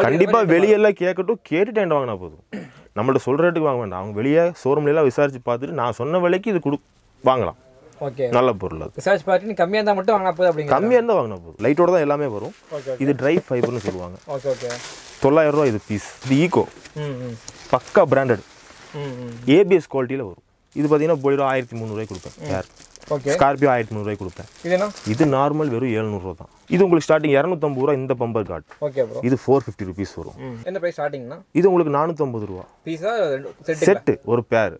கண்டிப்பா வெளியெல்லாம் கேட்கட்டும் கேட்டுட்டு வாங்கினா போதும். நம்மள்ட்ட சொல்ற ரேட்டுக்கு வாங்க வேண்டாம். அவங்க வெளியே ஷோரூம்ல எல்லாம் விசாரிச்சு பார்த்துட்டு நான் சொன்ன விலைக்கு இது கொடு வாங்கலாம். ஓகே. நல்ல பொருள் அது. ரிசர்ச் பார்ட்டி நீ கம்மியாக இருந்தால் மட்டும் வாங்கினா போதும் அப்படிங்க கம்மியாக இருந்தால் வாங்கினா போதும். லைட்டோட தான் எல்லாமே வரும். இது ட்ரை ஃபைபர்னு சொல்லுவாங்க. Okay okay. தொள்ளாயிரம் ரூபா இது பீஸ் இது ஈகோ பக்கா பிராண்டட் ஏபிஎஸ் குவாலிட்டியில் வரும். இது பார்த்தீங்கன்னா போலிரோ ஆயிரத்தி முந்நூறுவாய்க்கு கொடுப்பேன் யார் ஓகே ஸ்கார்பியோ ஆயிரத்தி முந்நூறுவாய்க்கு கொடுப்பேன். இது நார்மல் வெறும் எழுநூறுவா தான். இது உங்களுக்கு ஸ்டார்டிங் இரநூத்தம்பது ரூபா இந்த பம்பர் கார்டு ஓகே ப்ரோ இது ஃபோர் ஃபிஃப்டி ருபீஸ் வரும். என்ன ப்ரைஸ் ஸ்டார்டிங்னா இது உங்களுக்கு நானூற்றம்பது ரூபா. பீஸா செட்டு ஒரு பேர்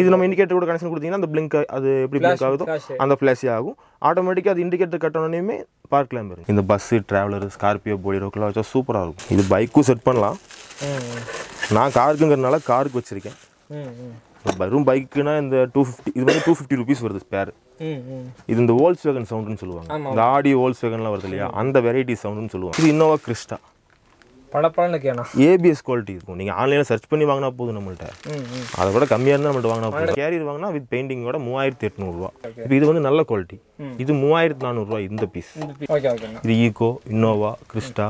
இது நம்ம இண்டிகேட்டர் கூட கனெக்ஷன் கொடுத்தீங்கன்னா அந்த பிளிங்க் அது எப்படி பிளிங்க் ஆகுதோ. அந்த ஃப்ளாஷே ஆகும். ஆட்டோமேட்டிக்காக அது இண்டிகேட்டர் கட்டணுமே பார்க் லேம்ப் இருக்கும் இந்த பஸ்ஸு ட்ராவலர் ஸ்கார்பியோ போலிரோக்கெல்லாம் வச்சா சூப்பராக இருக்கும். இது பைக்கும் செட் பண்ணலாம். நான் காருக்குங்கிறதுனால காருக்கு வச்சுருக்கேன். வெறும் பைக்குனா இந்த டூ ஃபிஃப்டி இது வந்து டூ ஃபிஃப்டி ருபீஸ் வருது ஸ்பேர் இது இந்த ஓல்ஸ் வேகன் சவுண்டுன்னு சொல்லுவாங்க. இந்த ஆடி ஓல்ஸ் வேகன்லாம் வருது இல்லையா? அந்த வெரைட்டி சவுண்டுன்னு சொல்லுவாங்க. இது இன்னோவா கிறிஸ்டா படப்படன்னு ஏபிஎஸ் குவாலிட்டி இருக்கும். நீங்கள் ஆன்லைனில் சர்ச் பண்ணி வாங்கினா போதும் நம்மள்ட்ட. அதை விட கம்மியாக இருந்தால் நம்மள்ட்ட வாங்கினா போதும். கேரியர் வாங்கினா வித் பெயிண்டிங்கோட மூவாயிரத்தி எட்நூறுரூவா இப்போ இது வந்து நல்ல குவாலிட்டி இது மூவாயிரத்தி நானூறுரூவா இந்த பீஸ் இது ஈகோ இன்னோவா கிறிஸ்டா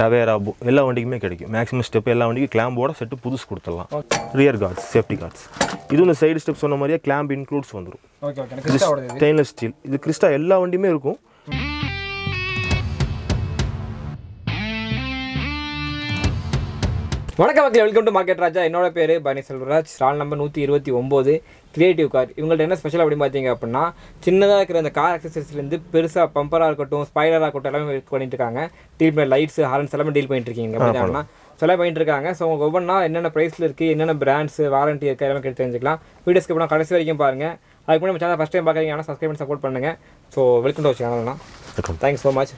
டவேரா எல்லா வண்டிக்குமே கிடைக்கும். மேக்ஸிமம் ஸ்டெப் எல்லா வண்டிக்கும் கிளாம்போட செட்டு புதுசு கொடுத்துடலாம். ரியர் கார்ட்ஸ் சேஃப்டி கார்ட்ஸ் இது இந்த சைடு ஸ்டெப் சொன்ன மாதிரியே கிளாம்ப் இன்க்ளூட்ஸ் வந்துடும் ஸ்டெயின்லெஸ் ஸ்டீல் இது கிறிஸ்டா எல்லா வண்டியுமே இருக்கும். வணக்கம் மக்கள் வெல்கம் டு மார்க்கெட் ராஜா என்னோட பேர் பனி செல்வராஜ். ஸ்டால் நம்பர் நூற்றி இருபத்தி ஒம்பது கிரியேட்டிவ் கார் இவங்கள்ட்ட என்ன ஸ்பெஷல் அப்படின்னு பார்த்தீங்க அப்படின்னா சின்னதாக இருக்கிற அந்த கார் அக்சசரிஸ்லேருந்து பெருசாக பம்பராக இருக்கட்டும் ஸ்பைலராக இருக்கட்டும் எல்லாமே பண்ணிட்டு இருக்காங்க டீல் பண்ண லைட்ஸ் ஹார்ன்ஸ் எல்லாமே டீல் பண்ணிட்டு இருக்கீங்க அப்படின்னா சொல்ல பண்ணிட்டு இருக்காங்க ஸோ உங்கள் ஒவ்வொன்றா என்னென்ன ப்ரைஸில் இருக்குது என்னென்ன பிராண்ட்ஸ் வாரண்டி இருக்குது எல்லாமே கேட்டு தெரிஞ்சுக்கலாம். வீடியோஸ்க்கு அப்புறம் கடைசி வரைக்கும் பாருங்கள் அதுக்கு முன்னாடி நம்ம சேனல் ஃபஸ்ட் டைம் பார்க்குறீங்கன்னா சப்ஸ்கிரைப் பண்ணி சப்போர்ட் பண்ணுங்கள் ஸோ வெல்கம் டு சேனல்னா தேங்க்ஸ் ஸோ மச்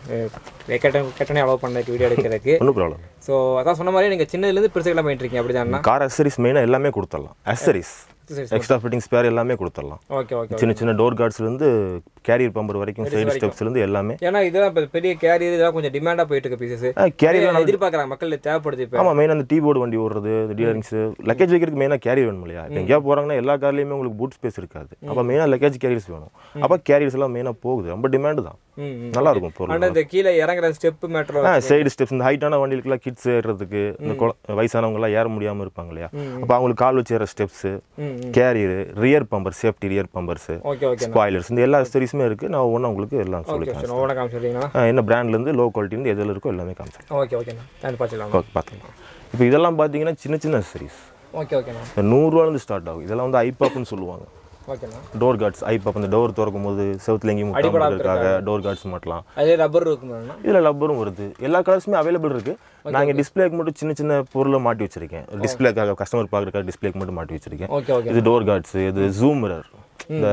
கேட்ட கேட்டனே அலோவ் பண்ணதுக்கு வீடியோ எடுக்கிறதுக்கு. ஒன்றும் ப்ராப்ளம் ஸோ அதான் சொன்ன மாதிரி நீங்கள் சின்னதுலேருந்து பெருசுக்கெல்லாம் பண்ணிட்டு இருக்கீங்க அப்படி தானே? கார் அசரிஸ் மெயினாக எல்லாமே கொடுத்துடலாம். அசரிஸ் சரி எக்ஸ்ட்ரா ஃபிட்டிங் ஸ்பேர் எல்லாமே கொடுத்துடலாம். ஓகே ஓகே சின்ன சின்ன டோர் கார்ட்ஸ்லேருந்து கேரியர் பம்பர் வரைக்கும் சைடு ஸ்டெப்ஸ்லேருந்து எல்லாமே. ஏன்னா இதெல்லாம் இப்போ பெரிய கேரியர் இதெல்லாம் கொஞ்சம் டிமாண்டாக போயிட்டு இருக்கு பீசஸ் கேரியர் எதிர்பார்க்குறாங்க மக்கள் தேவைப்படுது இப்போ. ஆமாம் மெயினாக அந்த டீ போர்டு வண்டி ஓடுறது டீலரிங்ஸ் லக்கேஜ் வைக்கிறதுக்கு மெயினாக கேரியர் வேணும் இல்லையா? எங்கேயா போகிறாங்கன்னா எல்லா கார்லேயுமே உங்களுக்கு பூட் ஸ்பேஸ் இருக்காது. அப்போ மெயினாக லக்கேஜ் கேரியர்ஸ் வேணும். அப்போ கேரியர்ஸ் எல்லாம் மெயினாக போகுது. ரொம்ப டிமாண்டு தான். நல்லா இருக்கும் பொருள் இந்த கீழே இறங்குற ஸ்டெப் மேட்ரு ஆ சைடு ஸ்டெப்ஸ் இந்த ஹைட்டான வண்டிகளுக்குலாம் கிட்ஸ் ஏறுறதுக்கு இந்த குழ வயசானவங்க எல்லாம் ஏற முடியாமல் இருப்பாங்க இல்லையா? அப்போ அவங்களுக்கு கால் வச்சு ஏற steps carrier rear bumper safety rear bumpers spoilers இந்த எல்லா ஸ்டோரிஸுமே இருக்குது நான் ஒவ்வொன்றும் உங்களுக்கு எல்லாம் சொல்லி என்ன பிராண்ட்லேருந்து லோ குவாலிட்டிலேருந்து எதில் இருக்கோ எல்லாமே காமிச்சேன் ஓகே ஓகேண்ணா பார்த்துக்கலாம். ஓகே பார்த்துக்கலாம். இப்போ இதெல்லாம் பார்த்தீங்கன்னா சின்ன சின்ன அசரிஸ் ஓகே ஓகேண்ணா நூறுரூவாலேருந்து ஸ்டார்ட் ஆகும். இதெல்லாம் வந்து ஐபாப்னு சொல்லுவாங்க. டோர் கார்ட்ஸ் ஐபாப் அந்த டோர் திறக்கும் போது செவுத்துல எங்கேயும் முட்டாம டோர் கார்ட்ஸ் மாட்டலாம். அதே ரப்பர் இருக்குமாண்ணா இதில் லப்பரும் வருது. எல்லா கலர்ஸுமே அவைலபிள் இருக்கு. நான் இங்கே டிஸ்பிளேக்கு மட்டும் சின்ன சின்ன பொருளை மாட்டி வச்சிருக்கேன். டிஸ்பிளேக்காக கஸ்டமர் பார்க்குறக்காக டிஸ்பிளேக்கு மட்டும் மாட்டி வச்சிருக்கேன். இது டோர் கார்ட்ஸ் இது ஜூம் மிரர் இந்த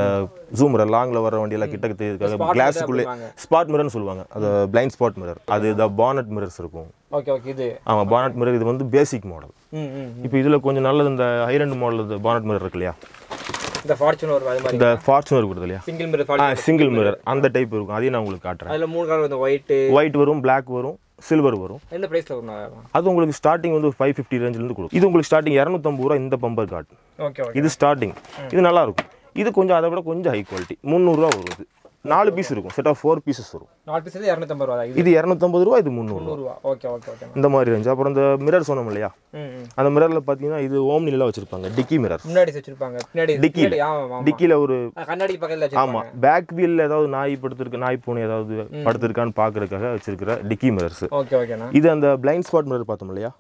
ஜூம் மிரர் லாங்கில் வர வண்டியெல்லாம் கிட்ட தெரியுதுக்காக கிளாஸுக்குள்ளே ஸ்பாட் மிரர்னு சொல்லுவாங்க. அது பிளைண்ட் ஸ்பாட் மிரர் அது இந்த பானட் மிரர்ஸ் இருக்கும். ஓகே ஓகே இது. ஆமாம் பானட் மிரர் இது வந்து பேசிக் மாடல் இப்போ இதில் கொஞ்சம் நல்லது இந்த ஹைரண்ட் மாடல் பானட் மிரர் இருக்கு இல்லையா? இந்த ஃபார்ச்சூன் வரும் அது மாதிரி இந்த ஃபார்ச்சுனர் இருக்குது இல்லையா? சிங்கிள் மிரர் ஆ சிங்கிள் மிரர் அந்த டைப் இருக்கும். அதையும் நான் உங்களுக்கு காட்டுறேன். அதில் மூணு கலர் வந்து ஒயிட்டு ஒயிட் வரும் Black வரும் சில்வர் வரும். எந்த ப்ரைஸில் வரும் அது? உங்களுக்கு ஸ்டார்டிங் வந்து ஃபைவ் ஃபிஃப்டி ரேஞ்சிலேருந்து கொடுக்கும். இது உங்களுக்கு ஸ்டார்டிங் இரநூத்தம்பது ரூபா இந்த பம்பர் கார்டு ஓகே இது ஸ்டார்டிங் இது நல்லா இருக்கும். இது கொஞ்சம் அதை விட கொஞ்சம் ஹை குவாலிட்டி முந்நூறுரூவா வரும் இது. நாலு பீஸ் இருக்கும். செட் ஆஃப் ஃபோர் பீசஸ் வரும். நாலு பீஸ் இரநூத்தம்பது ரூபா இது இரநூத்தம்பது ரூபா இது முந்நூறுரூவா நூறுரூவா ஓகே ஓகே ஓகே இந்த மாதிரி ரேஞ்ச் அப்புறம் இந்த மிரர் சொன்னோம் இல்லையா? அந்த மிரரில் பார்த்தீங்கன்னா இது ஓம்னிலாம் வச்சிருப்பாங்க. டிக்கி மிரர் முன்னாடி வச்சிருப்பாங்க. பின்னாடி டிக்கியில் டிக்கியில் ஒரு கண்ணாடி பக்கத்துல ஆமாம் பேக் வீலில் ஏதாவது நாய் படுத்திருக்கு நாய் பூனை ஏதாவது படுத்திருக்கான்னு பார்க்கறதுக்காக வச்சிருக்கிற டிக்கி மிரர்ஸ் ஓகே ஓகேண்ணா இது அந்த பிளைண்ட் ஸ்பாட் மிரர் பார்த்தோம் இல்லையா?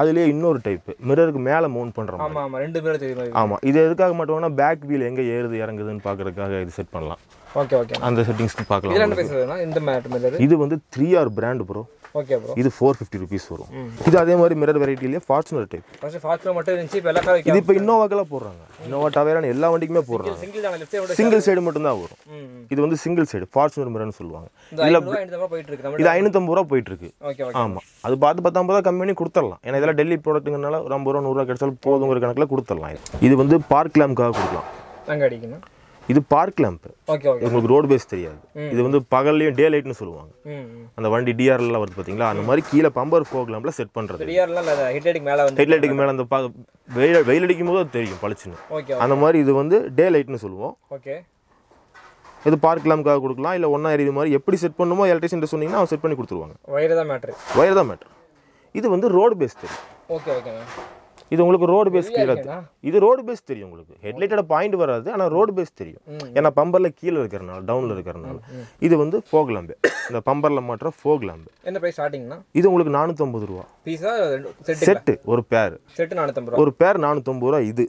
அதுலேயே இன்னொரு டைப் மிரருக்கு மேலே மவுண்ட் பண்ணுறோம் ஆமா ஆமா. ரெண்டு தெரியும் ஆமாம் இது எதுக்காக மட்டும்னா பேக் வீல் எங்கே ஏறுது இறங்குதுன்னு பார்க்கறதுக்காக இது செட் பண்ணலாம். Okay okay. அந்த செட்டிங்ஸ் பார்க்கலாம். என்ன பேசுறதுன்னா இந்த மேட் மிரர் இது வந்து three R brand bro okay bro இது ஃபோர் ஃபிஃப்டி ருபீஸ் வரும். இது அதே மாதிரி மிரர் வெரைட்டிலேயே ஃபார்ச்சுனர் டைப் ஃபர்ஸ்ட் ஃபாஸ்ட்ல மட்டும் இருந்துச்சு இப்போ எல்லா இது இப்போ இன்னோவாக்கெல்லாம் போடுறாங்க. இன்னோவா டவேரான எல்லா வண்டிக்குமே போடுறாங்க. சிங்கிள் தான் லெஃப்ட் சைடு சிங்கிள் சைடு மட்டும்தான் வரும். இது வந்து சிங்கிள் சைடு ஃபார்ச்சுனர் மிரர்னு சொல்லுவாங்க. இது ஐநூற்றம்பது ரூபா போயிட்டு இருக்கு ஓகே ஓகே ஆமாம் அது பார்த்து பத்தாம்பது ரூபா கம்மி பண்ணி கொடுத்துடலாம். ஏன்னா இதெல்லாம் டெல்லி ப்ராடக்ட்டுங்கிறனால ஒரு ஐம்பது ரூபா நூறுரூவா கிடைச்சாலும் போதுங்கிற கணக்கில் கொடுத்துடலாம் இது. வந்து பார்க் லேம்ப்காக கொடுக்கலாம். அங்கே அடிக்கணும்? இது பார்க் லேம்ப் ஓகே ஓகே உங்களுக்கு ரோடு பேஸ் தெரியாது. இது வந்து பகல்லையும் டே லைட்னு சொல்லுவாங்க அந்த வண்டி டிஆர்லாம் வருது பார்த்தீங்களா அந்த மாதிரி கீழே பம்பர் ஃபோக் லேம்பில் செட் பண்ணுறது இல்லை ஹெட்லைட்டுக்கு மேலே அந்த வெயில் வெயில் அடிக்கும் போது அது தெரியும் பளிச்சுன்னு. ஓகே அந்த மாதிரி இது வந்து டே லைட்னு சொல்லுவோம். ஓகே இது பார்க் லேம்ப்காக கொடுக்கலாம் இல்லை ஒன்றா எரியுது மாதிரி எப்படி செட் பண்ணுமோ எலக்ட்ரிஷியன் சொன்னீங்கன்னா அவன் செட் பண்ணி கொடுத்துருவாங்க. வயிறு தான் மேட்ரு ஒயர் தான் மேட்டர் இது வந்து ரோடு பேஸ் தெரியும். ஓகே ஓகேண்ணா இது உங்களுக்கு ரோடு பேஸ் கீழே. இது ரோடு பேஸ் தெரியும் உங்களுக்கு. ஹெட்லைட்டோட பாயிண்ட் வராது ஆனால் ரோடு பேஸ் தெரியும். ஏன்னா பம்பரில் கீழே இருக்கிறனால டவுனில் இருக்கிறனால இது வந்து ஃபோக் லேம்பு இந்த பம்பரில் மாட்டுற ஃபோக் லேம்பு என்ன ப்ரைஸ் ஸ்டார்டிங்ண்ணா இது உங்களுக்கு நானூற்றம்பது ரூபா. பீஸா செட்டு ஒரு பேர் செட்டு நானூற்றம்பது ஒரு பேர் நானூற்றம்பது ரூபா இது.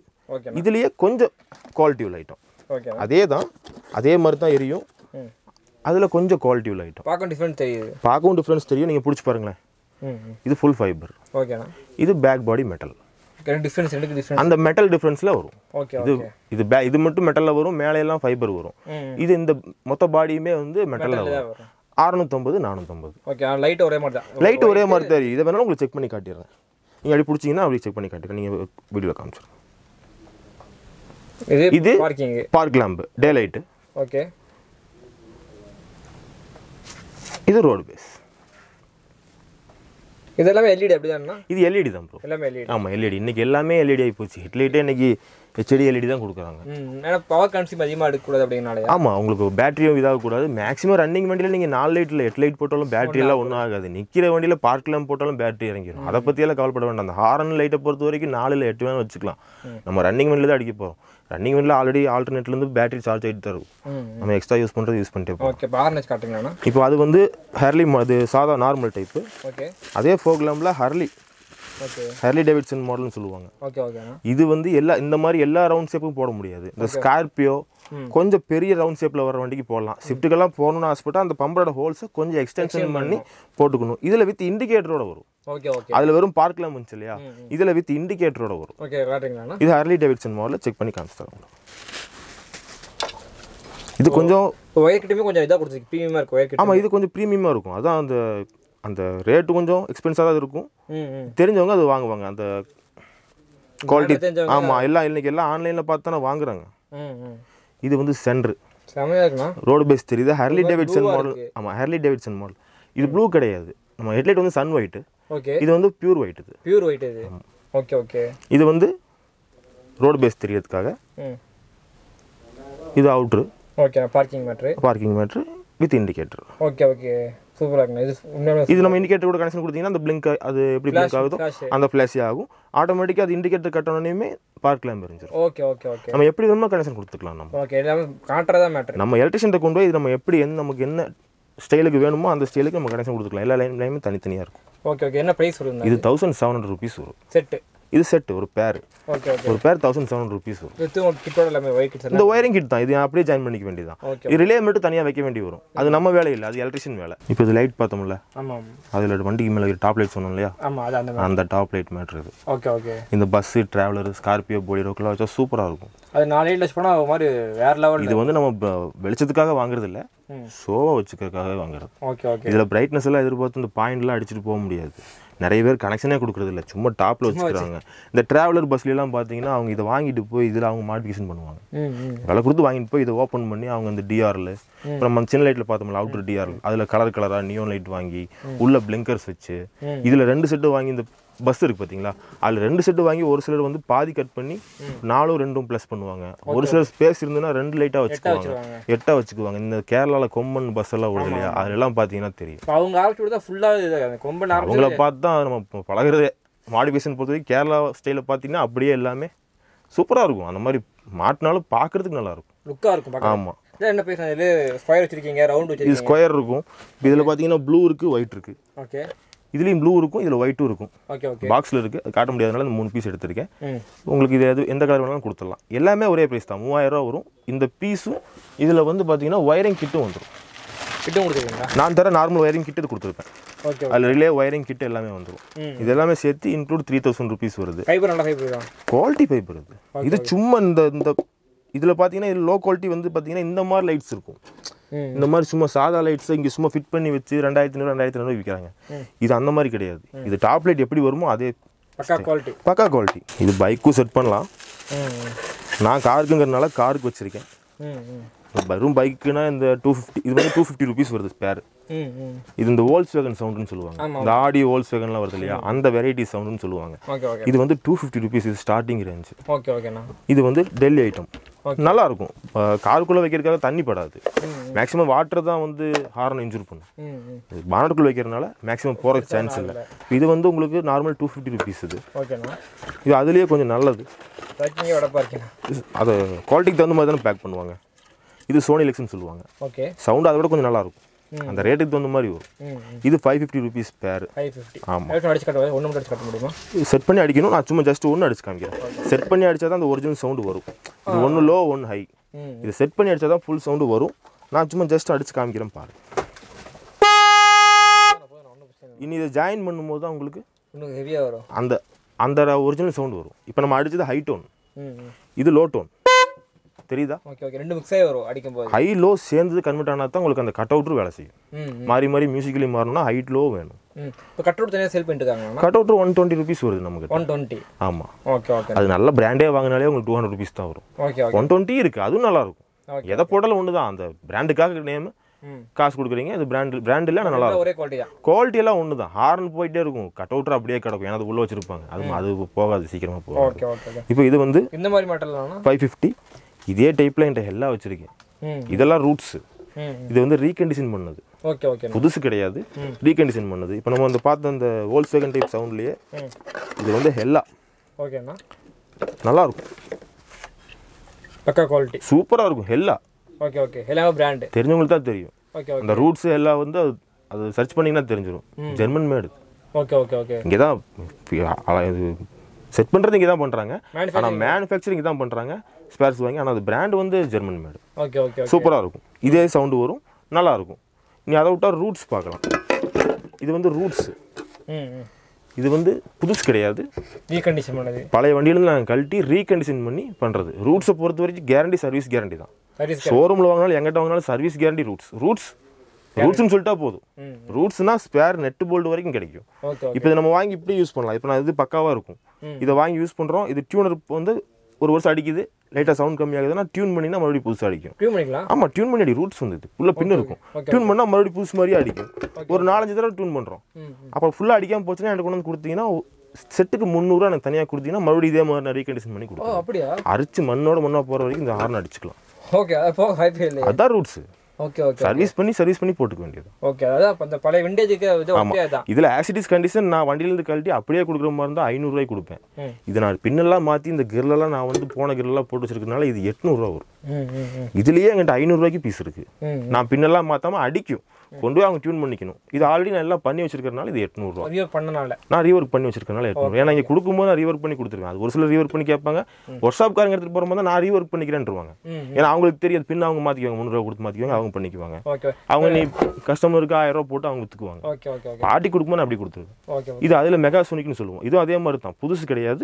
இதுலேயே கொஞ்சம் குவாலிட்டி உள்ள ஐட்டம் அதே தான் அதே மாதிரி தான் எரியும். அதில் கொஞ்சம் குவாலிட்டி உள்ள ஐட்டம் பார்க்க டிஃப்ரெண்ட் தெரியுது. பார்க்கவும் டிஃப்ரென்ஸ் தெரியும். நீங்கள் பிடிச்சி பாருங்களேன். இது ஃபுல் ஃபைபர் ஓகேண்ணா இது பேக் பாடி மெட்டல் டிஃப்ரென்ஸ் ரெண்டுக்கு டிஃப்ரெண்ட் அந்த மெட்டல் டிஃப்ரென்ஸில் வரும். ஓகே இது இது பே இது மட்டும் மெட்டலில் வரும் மேலே எல்லாம் ஃபைபர் வரும் இது இந்த மொத்த பாடியுமே வந்து மெட்டலில் தான் வரும். அறநூற்றம்பது நானூற்றம்பது ஓகே லைட் ஒரே மாதிரி தான். லைட் ஒரே மாதிரி தெரியும் இதை வேணாலும் உங்களுக்கு செக் பண்ணி காட்டிடுறேன். நீங்கள் அப்படி பிடிச்சிங்கன்னா அப்படி செக் பண்ணி காட்டிடுறேன் நீங்கள் வீடியோவில் காமிச்சிடுறேன் இது இது parking park lamp day light okay இது ரோடு பேஸ் இது எல்லாமே எல்இடி அப்படிதானா? இது எல்இடி தான் ப்ரோ எல்லாமே எல்இடி ஆமாம் எல்இடி இன்னைக்கு எல்லாமே எல்இடி ஆகி போச்சு. ஹெட்லைட்டே இன்னைக்கு ஹெச்டி எல்இடி தான் கொடுக்குறாங்க. ஏன்னா பவர் கன்சியூம் அதிகமாக எடுக்கக்கூடாது அப்படிங்கனாலே ஆமாம் உங்களுக்கு பேட்டரியும் இதாகக்கூடாது மேக்ஸிமம் ரன்னிங் வண்டியில் நீங்கள் நாலு லைட்டில் எட்டு லைட் போட்டாலும் பேட்டரி எல்லாம் ஒன்றும் ஆகாது. நிற்கிற வண்டியில் பார்க் லேம்ப் போட்டாலும் பேட்டரி இறங்கிடும் அதை பற்றியெல்லாம் கவலைப்பட வேண்டாம். அந்த ஹாரன் லைட்டை பொறுத்த வரைக்கும் நாலு இல்லை எட்டு வேணும் வச்சுக்கலாம். நம்ம ரன்னிங் வண்டியில் தான் அடிக்க போகிறோம் ரன்னிங் வண்டியில் ஆல்ரெடி ஆல்டர்னேட்லேருந்து பேட்டரி சார்ஜ் ஆகிட்டு தான் இருக்கும். ம் நம்ம எக்ஸ்ட்ரா யூஸ் பண்ணுறது யூஸ் பண்ணிட்டே ஓகே பார்னஸ் காட்டுங்கண்ணா இப்போ அது வந்து ஹர்லி அது சாதா நார்மல் டைப்பு ஓகே அதே ஃபோக் லேம்பில் ஹர்லி ஹர்லி டேவிட்சன் மாடல்னு சொல்லுவாங்க. ஓகே இது வந்து எல்லா இந்த மாதிரி எல்லா ரவுண்ட் ஷேப்பும் போட முடியாது. இந்த ஸ்கார்பியோ கொஞ்சம் பெரிய ரவுண்ட் ஷேப்பில் வர வண்டிக்கு போடலாம். ஷிஃப்ட்டுக்கெல்லாம் போகணும்னு ஆசைப்பட்டா அந்த பம்பரோட ஹோல்ஸை கொஞ்சம் எக்ஸ்டென்ஷன் பண்ணி போட்டுக்கணும். இதில் வித் இண்டிகேட்டரோட வரும். ஓகே ஓகே அதில் வெறும் பார்க்கலாம் இருந்துச்சு இல்லையா? இதில் வித் இண்டிகேட்டரோட வரும். ஓகே இது ஹர்லி டேவிட்சன் மாடலில் செக் பண்ணி காமிச்சு உங்களுக்கு. இது கொஞ்சம் ஒயர் கிட்டமே கொஞ்சம் இதாக கொடுத்துருக்கு. ப்ரீமியமாக இருக்கும் ஒயர் கிட்ட ஆமாம் இது கொஞ்சம் ப்ரீமியமாக இருக்கும். அதான் அந்த அந்த ரேட்டு கொஞ்சம் எக்ஸ்பென்ஸாக தான் இருக்கும். தெரிஞ்சவங்க அது வாங்குவாங்க. அந்த குவாலிட்டி ஆமாம் எல்லாம் இன்னைக்கு எல்லாம் ஆன்லைனில் பார்த்து தானே வாங்குறாங்க. இது வந்து சென்ட்ரு ரோடு பேஸ் தெரியுது ஹர்லி டேவிட்சன் மாடல் ஆமாம் ஹர்லி டேவிட்சன் மாடல் இது ப்ளூ கிடையாது. நம்ம ஹெட்லைட் வந்து சன் ஒயிட்டு ஓகே இது வந்து பியூர் ஒயிட் இது. பியூர் ஒயிட் இது. ஓகே ஓகே இது வந்து ரோடு பேஸ் தெரியறதுக்காக. இது outer okay parking matter parking matter with indicator okay okay சூப்பராக இருக்குண்ணா இது உண்மையான இது நம்ம இண்டிகேட்டர் கூட கனெக்ஷன் கொடுத்தீங்கன்னா அந்த பிளிங்க் அது எப்படி பிளிங்க் ஆகுதோ. அந்த ஃப்ளாஷே ஆகும். ஆட்டோமேட்டிக்காக அது இண்டிகேட்டர் கட்டணுன்னே பார்க் லேம்ப் எரிஞ்சிடும் ஓகே ஓகே ஓகே நம்ம எப்படி வேணுமோ கனெக்ஷன் கொடுத்துக்கலாம் நம்ம. ஓகே எல்லாமே காட்டுறதா மேட்ரு நம்ம எலக்ட்ரிஷியன்ட்ட கொண்டு போய் இது நம்ம எப்படி என்ன நமக்கு என்ன ஸ்டைலுக்கு வேணுமோ அந்த ஸ்டைலுக்கு நம்ம கனெக்ஷன் கொடுத்துக்கலாம். எல்லா லைன் லைனுமே தனித்தனியாக இருக்கும். ஓகே ஓகே என்ன ப்ரைஸ் இது தௌசண்ட் செவன் ஹண்ட்ரட் ருபீஸ் வரும். செட்டு இது செட் ஒரு பேர் ஒரு பேர் தௌசண்ட் செவன் ருபீஸ் வரும். இந்த ஒயரிங் கிட் தான். இது அப்படியே ஜாயின் பண்ணிக்க வேண்டியதான் இது ரிலே மட்டும் தனியாக வைக்க வேண்டி வரும். அது நம்ம வேலை இல்லை அது எலக்ட்ரிஷியன் வேலை. இப்போ இது லைட் பார்த்தோம்ல அதில் வண்டிக்கு மேலே டாப் லைட் சொன்னோம் இல்லையா? அந்த டாப் லைட் மேட்ரு இது. ஓகே ஓகே இந்த பஸ்ஸு ட்ராவலர் ஸ்கார்பியோ போலிரோக்கெல்லாம் வச்சா சூப்பராக இருக்கும். அது நாலு லட்சம் போனால் ஒரு மாதிரி வேற லெவல் இது வந்து நம்ம வெளிச்சத்துக்காக வாங்குறது இல்லை. ஷோவாக வச்சுக்கிறதுக்காகவே வாங்குறது. ஓகே ஓகே இதில் பிரைட்னஸ் எல்லாம் எதிர்பார்த்து இந்த பாயிண்ட்லாம் அடிச்சுட்டு போக முடியாது. நிறைய பேர் கனெக்ஷனே கொடுக்குறது இல்லை சும்மா டாப்பில் வச்சுக்கிறாங்க இந்த டிராவலர் பஸ்லாம் பார்த்தீங்கன்னா அவங்க இதை வாங்கிட்டு போய் இதில் அவங்க மாடிஃபிகேஷன் பண்ணுவாங்க. விலை கொடுத்து வாங்கிட்டு போய் இதை ஓப்பன் பண்ணி அவங்க இந்த டிஆரில் இப்போ நம்ம சின்ன லைட்டில் பார்த்தோம்ல அவுட்டர் டிஆர் அதில் கலர் கலராக நியோன் லைட் வாங்கி உள்ள பிளிங்கர்ஸ் வச்சு இதில் ரெண்டு செட்டு வாங்கி இந்த பஸ் இருக்கு பார்த்தீங்களா அதில் ரெண்டு செட்டு வாங்கி ஒரு சிலர் வந்து பாதி கட் பண்ணி நாலும் ரெண்டும் ப்ளஸ் பண்ணுவாங்க. ஒரு சிலர் ஸ்பேஸ் இருந்ததுன்னா ரெண்டு லைட்டாக வச்சுக்குவாங்க. வச்சுருவாங்க. எட்டா வச்சுக்குவாங்க. இந்த கேரளாவில் கொம்மன் பஸ் எல்லாம் ஓடுது இல்லையா? அதெல்லாம் பார்த்தீங்கன்னா தெரியும். அவங்க ஆரம்பிச்சு ஃபுல்லாக நேரம் அவங்கள பார்த்து தான் நம்ம பழகுறதே. மாடிஃபிகேஷன் பொறுத்த வரைக்கும் கேரளா ஸ்டைலில் பார்த்தீங்கன்னா அப்படியே எல்லாமே சூப்பராக இருக்கும். அந்த மாதிரி மாட்டினாலும் பார்க்கறதுக்கு நல்லா இருக்கும். லுக்காக இருக்கும் ஆமாம் என்ன பேசுகிறேன் இது ஸ்கொயர் வச்சிருக்கீங்க ரவுண்ட் வச்சிருக்கீங்க. ஸ்கொயர் இருக்கும். இதில் பார்த்தீங்கன்னா ப்ளூ இருக்குது ஒயிட் இருக்குது ஓகே இதுலேயும் ப்ளூ இருக்கும் இதில் ஒயிட்டும் இருக்கும். ஓகே ஓகே பாக்ஸில் இருக்குது காட்ட முடியாதனால இந்த மூணு பீஸ் எடுத்திருக்கேன். உங்களுக்கு இது எது எந்த கலர் வேணாலும் கொடுத்துடலாம். எல்லாமே ஒரே ப்ரைஸ் தான் மூவாயிரம் ரூபா வரும். இந்த பீஸும் இதில் வந்து பார்த்தீங்கன்னா ஒயரிங் கிட்டும் வந்துடும் கிட்டும் கொடுத்துருக்கீங்களா நான் தர நார்மல் ஒயரிங் கிட்டு கொடுத்துருப்பேன். ஓகே அதில் ரிலே ஒயரிங் கிட் எல்லாமே வந்துடும். இது எல்லாமே சேர்த்து இன்க்ளூட் த்ரீ தௌசண்ட் ருபீஸ் வருது. ஃபைபர் நல்ல ஃபைபர் தான். குவாலிட்டி ஃபைபர் இது. இது சும்மா இந்த இந்த இதில் பார்த்தீங்கன்னா இது லோ குவாலிட்டி வந்து பார்த்தீங்கன்னா இந்த மாதிரி லைட்ஸ் இருக்கும். இந்த மாதிரி சும்மா சாதா லைட்ஸ் இங்கே சும்மா ஃபிட் பண்ணி வச்சு ரெண்டாயிரத்தி ஐநூறு ரெண்டாயிரத்தி ஐநூறு விற்கிறாங்க இது அந்த மாதிரி கிடையாது. இது டாப் லைட் எப்படி வருமோ அதே பக்கா குவாலிட்டி பக்கா குவாலிட்டி இது பைக்கும் செட் பண்ணலாம். நான் காருக்குங்கிறதுனால காருக்கு வச்சுருக்கேன். வெறும் பைக்குனா இந்த டூ ஃபிஃப்டி இது வந்து டூ ஃபிஃப்டி ருபீஸ் வருது ம் இது இந்த ஓல்ஸ் வேகன் சவுண்டுன்னு சொல்லுவாங்க இந்த ஆடி ஓல்ஸ் வேகன்லாம் வருது இல்லையா? அந்த வெரைட்டி சவுண்டுன்னு சொல்லுவாங்க. இது வந்து டூ ஃபிஃப்டி ருபீஸ் இது ஸ்டார்டிங் ரேஞ்ச் ஓகே ஓகேண்ணா. இது வந்து டெல்லி ஐட்டம் நல்லா இருக்கும் காருக்குள்ளே வைக்கிறதுக்காக தண்ணி படாது. மேக்ஸிமம் வாட்டர் தான் வந்து ஹார்ன் இன்ஜூர் பண்ணும். பானட்டுக்குள்ள வைக்கிறதுனால மேக்ஸிமம் போகிறதுக்கு சான்ஸ் இல்லை. இது வந்து உங்களுக்கு நார்மல் டூ ஃபிஃப்டி ருபீஸ் இது. இது அதுலேயே கொஞ்சம் நல்லது. அது குவாலிட்டிக்கு தகுந்த மாதிரி தானே பேக் பண்ணுவாங்க. இது சோனி லெக்ஸ்னு சொல்லுவாங்க. ஓகே. சவுண்ட் அதை விட கொஞ்சம் நல்லா இருக்கும் அந்த ரேட்டுக்கு தகுந்த மாதிரி வரும். இது five fifty rupees pair five fifty ஆமா. எவ்வளோ அடிச்சு காட்ட முடியுமா? செட் பண்ணி அடிக்கணும். நான் சும்மா ஜஸ்ட் ஒன்று அடிச்சு காமிக்கிறேன். செட் பண்ணி அடிச்சா தான் அந்த ஒரிஜினல் சவுண்டு வரும். இது ஒன்று லோ ஒன்று ஹை இது செட் பண்ணி அடிச்சா தான் ஃபுல் சவுண்டு வரும். நான் சும்மா ஜஸ்ட் அடிச்சு காமிக்கிறேன் பாரு இனி இதை ஜாயின் பண்ணும்போது தான் உங்களுக்கு இன்னும் ஹெவியாக வரும். அந்த அந்த ஒரிஜினல் சவுண்டு வரும். இப்போ நம்ம அடிச்சது ஹை டோன் இது லோ டோன் தெரியுதா? ஓகே ஓகே ரெண்டு மிக்ஸ் ஆகி வரும் அடிக்கும்போது. ஹை லோ சேர்ந்தது கன்வெர்ட் ஆனால் தான் உங்களுக்கு அந்த கட் அவுட்ரு வேலை செய்யும். மாறி மாறி மியூசிக்கலி மாறணும்னா ஹைட் லோ வேணும். இப்போ கட் அவுட் தனியாக சேல் பண்ணிட்டு cut out one twenty rupees வருது நமக்கு ஒன் டுவெண்ட்டி ஆமாம் ஓகே ஓகே அது நல்ல பிராண்டே வாங்கினாலே உங்களுக்கு டூ ஹண்ட்ரட் ருபீஸ் தான் வரும். ஓகே ஒன் டுவெண்ட்டி இருக்குது அதுவும் நல்லா இருக்கும் Okay. எதை போட்டாலும் ஒன்று தான் அந்த பிராண்டுக்காக நேம் காசு கொடுக்குறீங்க. அது பிராண்டு பிராண்டில் நல்லா ஒரே குவாலிட்டி தான். குவாலிட்டி எல்லாம் ஒன்று தான் ஹார்ன் போயிட்டே இருக்கும். கட் அவுட்ரு அப்படியே கிடக்கும். ஏன்னா அது உள்ளே வச்சிருப்பாங்க. அது அது போகாது. சீக்கிரமாக போகாது. ஓகே இப்போ இது வந்து இந்த மாதிரி மாடல்லாம் ஃபைவ் ஃபிஃப்டி இதே டைப்பில் என்கிட்ட எல்லாம் வச்சுருக்கேன். இதெல்லாம் ரூட்ஸு இது வந்து ரீகண்டிஷன் பண்ணது. Okay okay. புதுசு கிடையாது. ரீகண்டிஷன் பண்ணது. இப்போ நம்ம வந்து பார்த்த அந்த ஹோல் செகண்ட் டைப் சவுண்ட்லேயே இது வந்து ஹெல்லா ஓகேண்ணா நல்லா இருக்கும் பக்கா குவாலிட்டி சூப்பராக இருக்கும் ஹெல்லா ஓகே ஓகே. எல்லாமே பிராண்டு தெரிஞ்சவங்களுக்கு தான் தெரியும். ஓகே அந்த ரூட்ஸ் எல்லாம் வந்து அது அது சர்ச் பண்ணிங்கன்னா தெரிஞ்சிடும் German made okay okay okay. இங்கே தான் செட் பண்ணுறது இங்கே தான் பண்ணுறாங்க ஆனால் மேனுஃபேக்சரிங் தான் பண்ணுறாங்க ஸ்பேர்ஸ் வாங்கி ஆனால் அது பிராண்ட் வந்து ஜெர்மன் மேடு ஓகே ஓகே சூப்பராக இருக்கும். இதே சவுண்டு வரும். நல்லா இருக்கும். நீ அதை விட்டால் ரூட்ஸ் பார்க்கலாம். இது வந்து ரூட்ஸ் இது வந்து புதுசு கிடையாது. ரீகண்டிஷன் பண்ணது. பழைய வண்டியிலேருந்து நாங்கள் கழட்டி ரீகண்டிஷன் பண்ணி பண்ணுறது ரூட்ஸை பொறுத்த வரைக்கும் கேரண்டி சர்வீஸ் கேரண்டி தான். ஷோரூமில் வாங்கினாலும் எங்கிட்ட வாங்கினாலும் சர்வீஸ் கேரண்டி ரூட்ஸ் ரூட்ஸ் ரூட்ஸ்னு சொல்லிட்டா போதும். ரூட்ஸ்னா ஸ்பேர் நெட் போல்டு வரைக்கும் கிடைக்கும். இப்போ இதை நம்ம வாங்கி இப்படி யூஸ் பண்ணலாம். இப்போ நான் இது பக்காவாக இருக்கும். இதை வாங்கி யூஸ் பண்ணுறோம் இது டியூனர் வந்து ஒரு வருஷம் அடிக்குது. லைட்டாக சவுண்ட் கம்மியாகுதுன்னா டியூன் பண்ணினா மறுபடியும் புதுசாக அடிக்கும். ஆமாம் டியூன் பண்ணி அடி ரூட்ஸ் வந்து உள்ள பின் இருக்கும். டியூன் பண்ணால் மறுபடியும் புதுசு மாதிரியே அடிக்கும். ஒரு நாலஞ்சு தடவை டியூன் பண்ணுறோம் அப்போ ஃபுல்லாக அடிக்காமல் போச்சுன்னா எனக்கு கொண்டு வந்து கொடுத்தீங்கன்னா செட்டுக்கு முந்நூறுரூவா எனக்கு தனியாக கொடுத்தீங்கன்னா மறுபடியும் இதே மாதிரி ரீகண்டிஷன் பண்ணி அப்படியா? அரிச்சு மண்ணோட மண்ணா போகிற வரைக்கும் இந்த ஹார்ன் அடிச்சுக்கலாம். ஓகே அது போக ஹைப்பே இல்லையா. அதுதான் ரூட்ஸ் ஓகே ஓகே சர்வீஸ் பண்ணி சர்வீஸ் பண்ணி போட்டுக்க வேண்டியது. ஓகே அதான் அப்ப அந்த பழைய விண்டேஜுக்கு இது. ஓகே தான் இதில் ஆசிடிஸ் கண்டிஷன் நான் வண்டியிலேருந்து கழட்டி அப்படியே கொடுக்குற மாதிரி இருந்தால் ஐநூறுரூவாய்க்கு கொடுப்பேன். இது நான் பின்னெல்லாம் மாற்றி இந்த கிரிலெல்லாம் நான் வந்து போன கிரிலெல்லாம் போட்டு வச்சிருக்கனால இது எட்நூறுரூவா வரும். இதுலேயே என்கிட்ட ஐநூறுரூவாய்க்கு பீஸ் இருக்குது ம் நான் பின்னெல்லாம் மாற்றாமல் அடிக்கும். கொண்டு போய் அவங்க டியூன் பண்ணிக்கணும். இது ஆல்ரெடி நான் எல்லாம் பண்ணி வச்சிருக்கறனால இது எட்நூறுரூவா ரிவ்யூ பண்ணனால. நான் ரீவர்க் பண்ணி வச்சிருக்கனால எட்நூறு ஏன்னா இங்கே கொடுக்கும்போது நான் ரீவர்க் பண்ணி கொடுத்துருவேன். அது ஒரு சிலர் ரீவர்க் பண்ணி கேட்பாங்க. ஒர்க் ஷாப்காரங்க எடுத்துகிட்டு போகும்போது நான் ரீவர்க் பண்ணிக்கிறேன்ருவாங்க. ஏன்னா அவங்களுக்கு தெரியாது. பின் அவங்க மாற்றிக்குவாங்க முந்நூறுவா கொடுத்து மாற்றிக்குவாங்க அவங்க பண்ணிக்குவாங்க. அவங்க நீ கஸ்டமருக்கு ஆயிரம் ரூபா போட்டு அவங்க ஓகே பாட்டி கொடுக்கும்போது அப்படி கொடுத்துருவேன். இது அதில் மெகா சோனிக்னு சொல்லுவோம். இதுவும் அதே மாதிரி தான். புதுசு கிடையாது.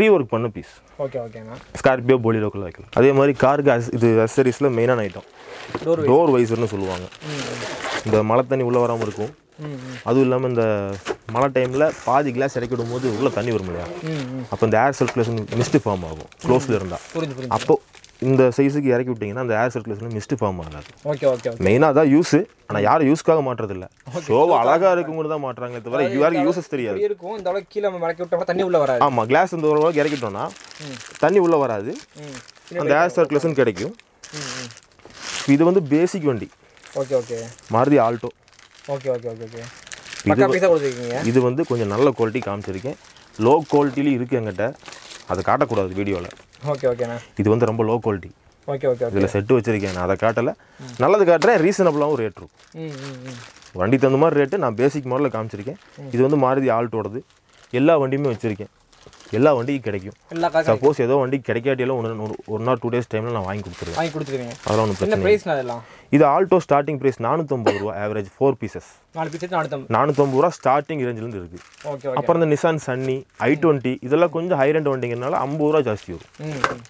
ரீஒர்க் பண்ண. பீஸ் ஓகே ஓகேண்ணா ஸ்கார்பியோ போலிரோக்குள்ள வைக்கலாம். அதே மாதிரி காருக்கு இது அசரிஸில் மெயினான ஐட்டம் டோர் வைசர்னு சொல்லுவாங்க. இந்த மழை தண்ணி உள்ளே வராமல் இருக்கும். அதுவும் இல்லாமல் இந்த மழை டைமில் பாதி கிளாஸ் இறக்கி விடும்போது உள்ளே தண்ணி வரும் இல்லையா? அப்போ இந்த ஏர் சர்க்குலேஷன் மிஸ்ட் ஃபார்ம் ஆகும். க்ளோஸில் இருந்தால் புரிஞ்சு புரிஞ்சு. அப்போ இந்த சைஸுக்கு இறக்கி விட்டிங்கன்னா அந்த ஏர் சர்க்குலேஷன் மிஸ்ட் ஃபார்ம் ஆகாது. ஓகே ஓகே மெயினாக தான் யூஸு ஆனால் யாரும் யூஸ்க்காக மாட்டுறதில்ல ஷோவை அழகாக இருக்கும்போது தான் மாட்டுறாங்களே தவிர யாருக்கு யூசஸ் தெரியாது. இருக்கும் இந்த அளவுக்கு கீழே மடக்கி விட்டோம்னா தண்ணி உள்ள வராது. ஆமாம் கிளாஸ் இந்த ஒரு அளவுக்கு இறக்கிட்டோம்னா தண்ணி உள்ளே வராது. அந்த ஏர் சர்க்குலேஷன் கிடைக்கும். இது வந்து பேசிக் வண்டி. Okay okay. Maruti Alto. Okay okay okay okay. பக்கா பீஸாக கொடுத்துருக்கீங்க? இது வந்து கொஞ்சம் நல்ல குவாலிட்டி காமிச்சிருக்கேன். லோ குவாலிட்டிலையும் இருக்குது என்கிட்ட. அதை காட்டக்கூடாது வீடியோவில் ஓகே ஓகேண்ணா. இது வந்து ரொம்ப லோ குவாலிட்டி ஓகே ஓகே இதில் செட்டு வச்சிருக்கேன் நான். அதை காட்டலை. நல்லது காட்டுறேன். ரீசனபிளாகவும் ரேட் இருக்கும். வண்டி தகுந்த மாதிரி ரேட்டு நான் பேசிக் மாடலில் காமிச்சிருக்கேன். இது வந்து மாருதி ஆல்ட்டோடது எல்லா வண்டியுமே வச்சுருக்கேன். எல்லா வண்டியும் கிடைக்கும். சப்போஸ் ஏதோ வண்டி கிடைக்காட்டியெல்லாம் ஒன்று ஒரு ஆர் டூ டேஸ் டைமில் நான் வாங்கி கொடுத்துருவேன். வாங்கி கொடுத்துருவீங்க. அதெல்லாம் ஒன்றும் பிரச்சனை இது ஆல்டோ ஸ்டார்டிங் ப்ரைஸ் நானூற்றம்பது ரூபா ஆவரேஜ் ஃபோர் பீசஸ் நானூற்றம்பது ரூபா ஸ்டார்டிங் ரேஞ்சிலேருந்து இருக்குது அப்புறம் இந்த நிசான் சன்னி ஐ டுவெண்ட்டி இதெல்லாம் கொஞ்சம் ஹை ரெண்ட் வண்டிங்கிறனால ஐம்பது ரூபா ஜாஸ்தி வரும்.